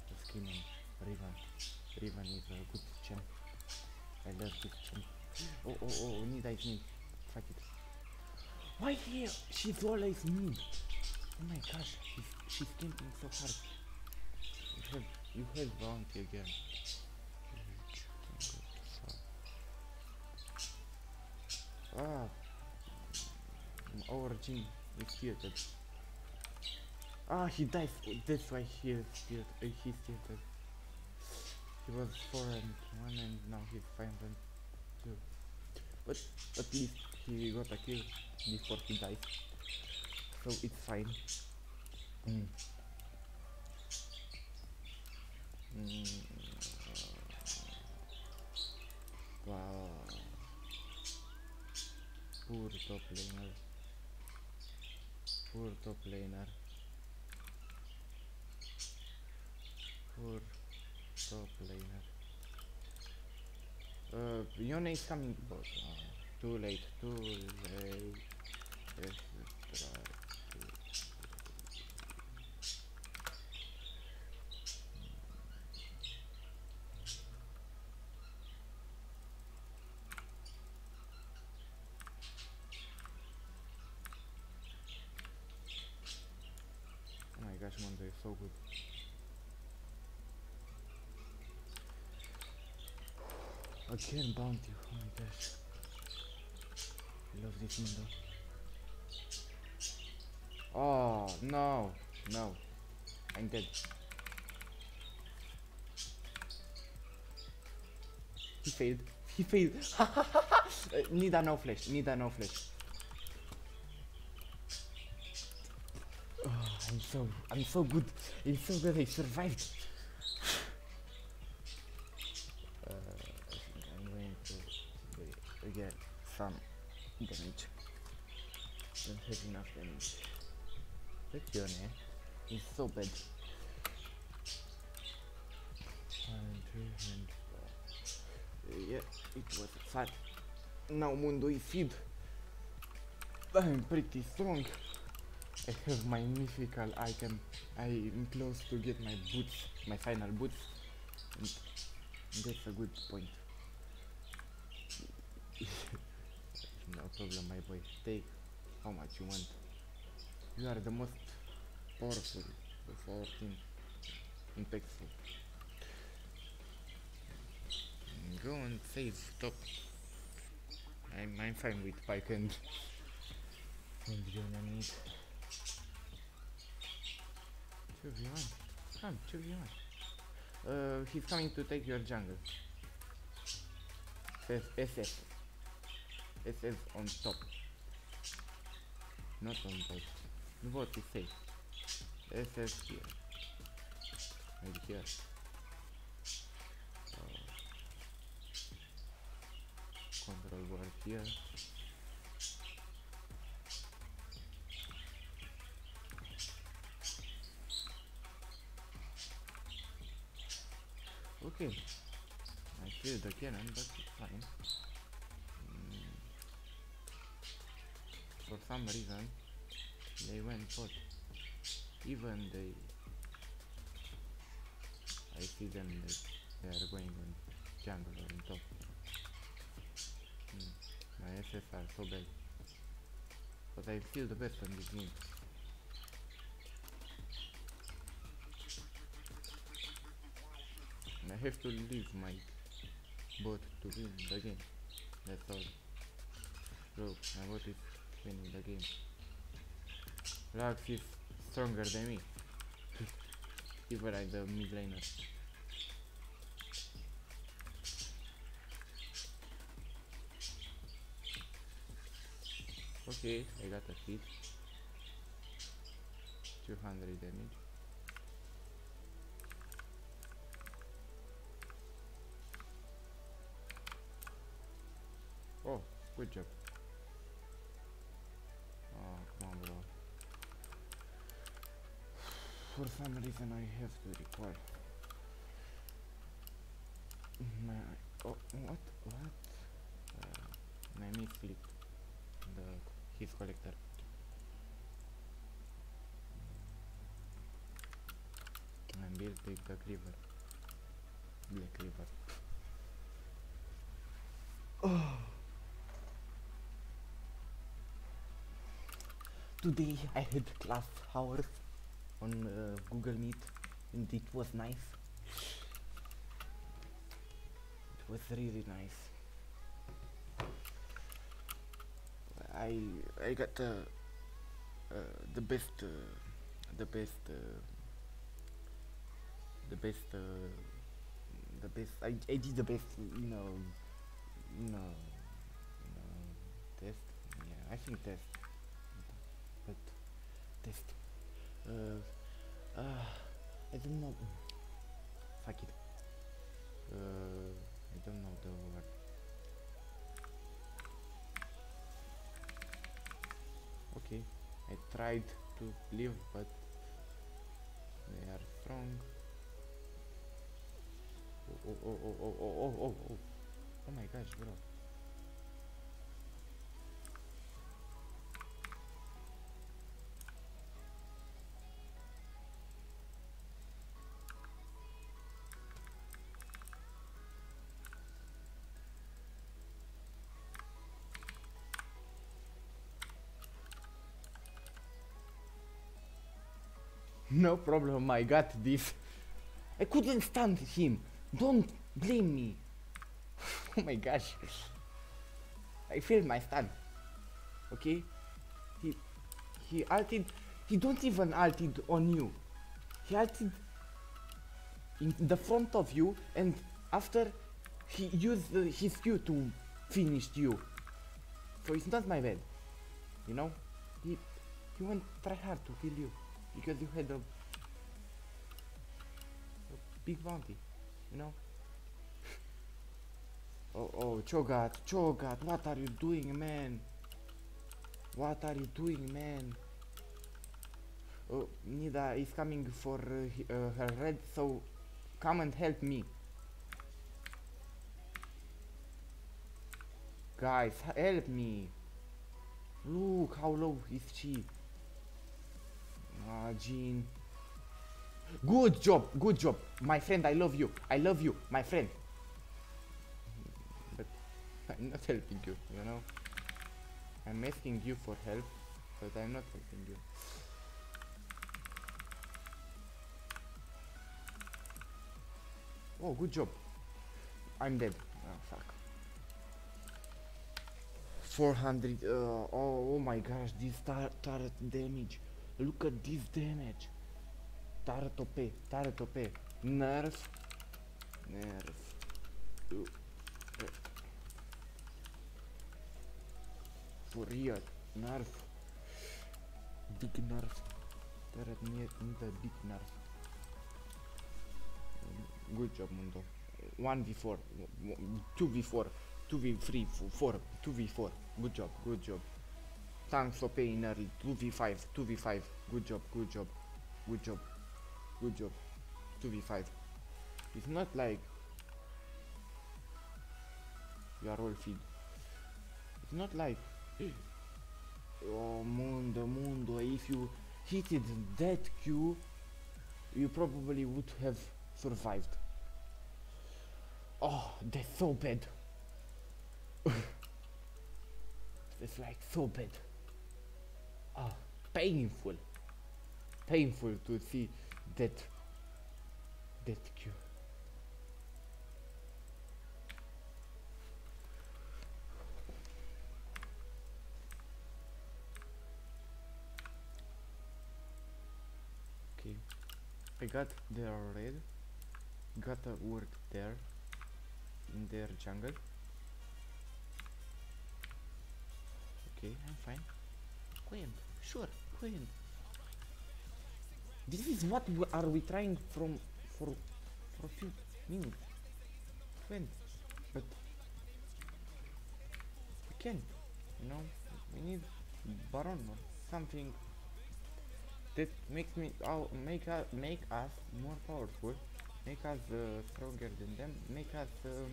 the skin on Riven. Riven is a good champ. I love this champ. Oh, oh, oh, need I need. Fuck it. Why here? She's always mid. Oh my gosh, she's, she's camping so hard. You have, you have bounty again. Ah, our team is. Ah, he died. That's why he is tilted. Uh, he's tilted. He was four and one, and now he's five and two. But at least he got a kill before he died, so it's fine. Mm. Mm. Wow. Poor top laner. Poor top laner. Poor top laner. Uh, Yone is coming bot. Uh, too late, too late. Let's try to... Oh my gosh, Mundo is so good. Again, bounty. Oh my gosh. I love this window. Oh, no. No. I'm dead. He failed. He failed. [laughs] uh, Nida no flash. Nida no flash. Oh, I'm so I'm so good. I'm so good. I survived. uh, I think I'm going to wait- get some damage. Don't have enough damage. That is so bad. One, two, and four. Yeah, it was fat. Now Mundo is feed. I'm pretty strong. I have my mythical item. I am close to get my boots, my final boots. And that's a good point. No problem, my boy. Take how much you want. You are the most powerful of our team. Impactful. Go and save top. I'm I'm fine with Pyke and [laughs] and need. 2v1. Come, 2v1. Uh, he's coming to take your jungle. Says SS on top. Not on. The bot is safe. SS here. Maybe here. Uh, control ward here. Okay. I killed the cannon, but it's fine. For some reason, they went bot. Even they... I see them that they are going on jungle or on top. Mm. My SS are so bad. But I feel the best on this game. And I have to leave my bot to win the game. That's all. Bro, my bot winning the game. Lark is stronger than me. Even like the mid laner. Okay, I got a hit. 200 damage. Oh, good job. For some reason, I have to record. My, oh, what? What? Uh, my misclicked the his collector. I'm built with the cleaver. Black cleaver. Today I had class hours on uh, Google Meet and it was nice. It was really nice. I I got uh, uh, the best uh, the best uh, the best uh, the best I, I did the best you know you know, you know test yeah I think test but test uh, uh I don't know fuck it. Uh, I don't know the word. Okay I tried to live but they are strong oh oh oh oh oh oh oh oh oh oh my gosh bro [laughs] No problem, I got this. I couldn't stand him. Don't blame me. [laughs] oh my gosh. I failed my stand. Okay? He he ulted he don't even ulted on you. He ulted in the front of you and after he used uh, his Q to finish you. So it's not my bad. You know? He he went try hard to kill you because you had a, a big bounty, you know? [laughs] oh, oh, Cho'Gath, Cho'Gath, what are you doing, man? What are you doing, man? Oh, Nida is coming for uh, uh, her red, so come and help me. Guys, help me. Look how low is she. Ah, Jean. Good job, good job. My friend, I love you. I love you, my friend. But I'm not [laughs] helping you, you know? I'm asking you for help, but I'm not helping you. Oh, good job. I'm dead. Oh, fuck. 400. Uh, oh, oh my gosh, this tar turret damage. Look at this damage. Turret OP, turret OP. Nerf. Nerf. Ooh. Eh. For real. Nerf. Big nerf. Turret need, need a big nerf. Mm, Good job, Mundo. 1v4. 2v4. 2v3. 4. 2v4. Good job, good job. Tanks OP in early. 2v5. 2v5. Good job, good job. Good job. Good job. 2v5. It's not like you are all feed. It's not like [clears throat] oh Mundo Mundo if you hit it that Q you probably would have survived. Oh that's so bad. [laughs] it's like so bad. Ah, painful. Painful to see that that Q. Okay, I got their red. Got a word there in their jungle. Okay, I'm fine. Queen, sure, Queen. This is what we are we trying from for for a few minutes. Queen, but we can. You know, we need Baron or something that makes me oh, make us make us more powerful, make us uh, stronger than them, make us um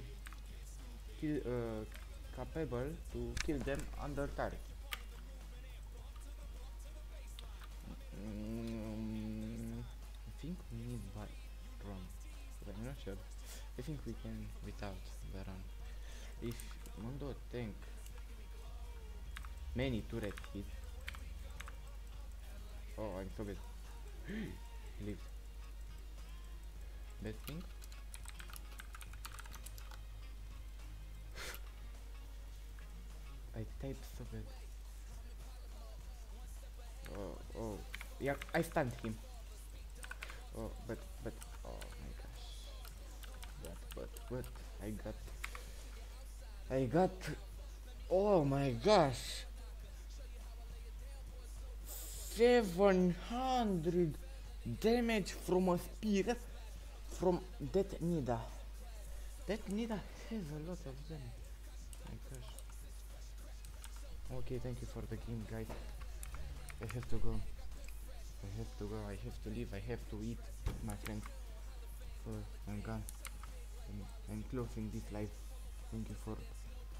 kill, uh, capable to kill them under turret. Mm, I think we need Baron, but I'm not sure. I think we can without Baron. If Mundo tank many turret hit. Oh, I'm so bad. [gasps] Leave. Bad thing. [sighs] I typed so bad. Oh, oh. Yeah, I stunned him. Oh, but, but, oh my gosh. But, but, but, I got, I got, oh my gosh. 700 damage from a spear from that Nida. That Nida has a lot of them. My gosh. Okay, thank you for the game, guys. I have to go. I have to go. I have to leave. I have to eat, my friends. So I'm gone. I'm, I'm closing this live. Thank you for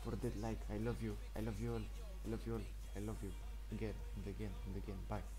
for that like. I love you. I love you all. I love you all. I love you again and again and again. Bye.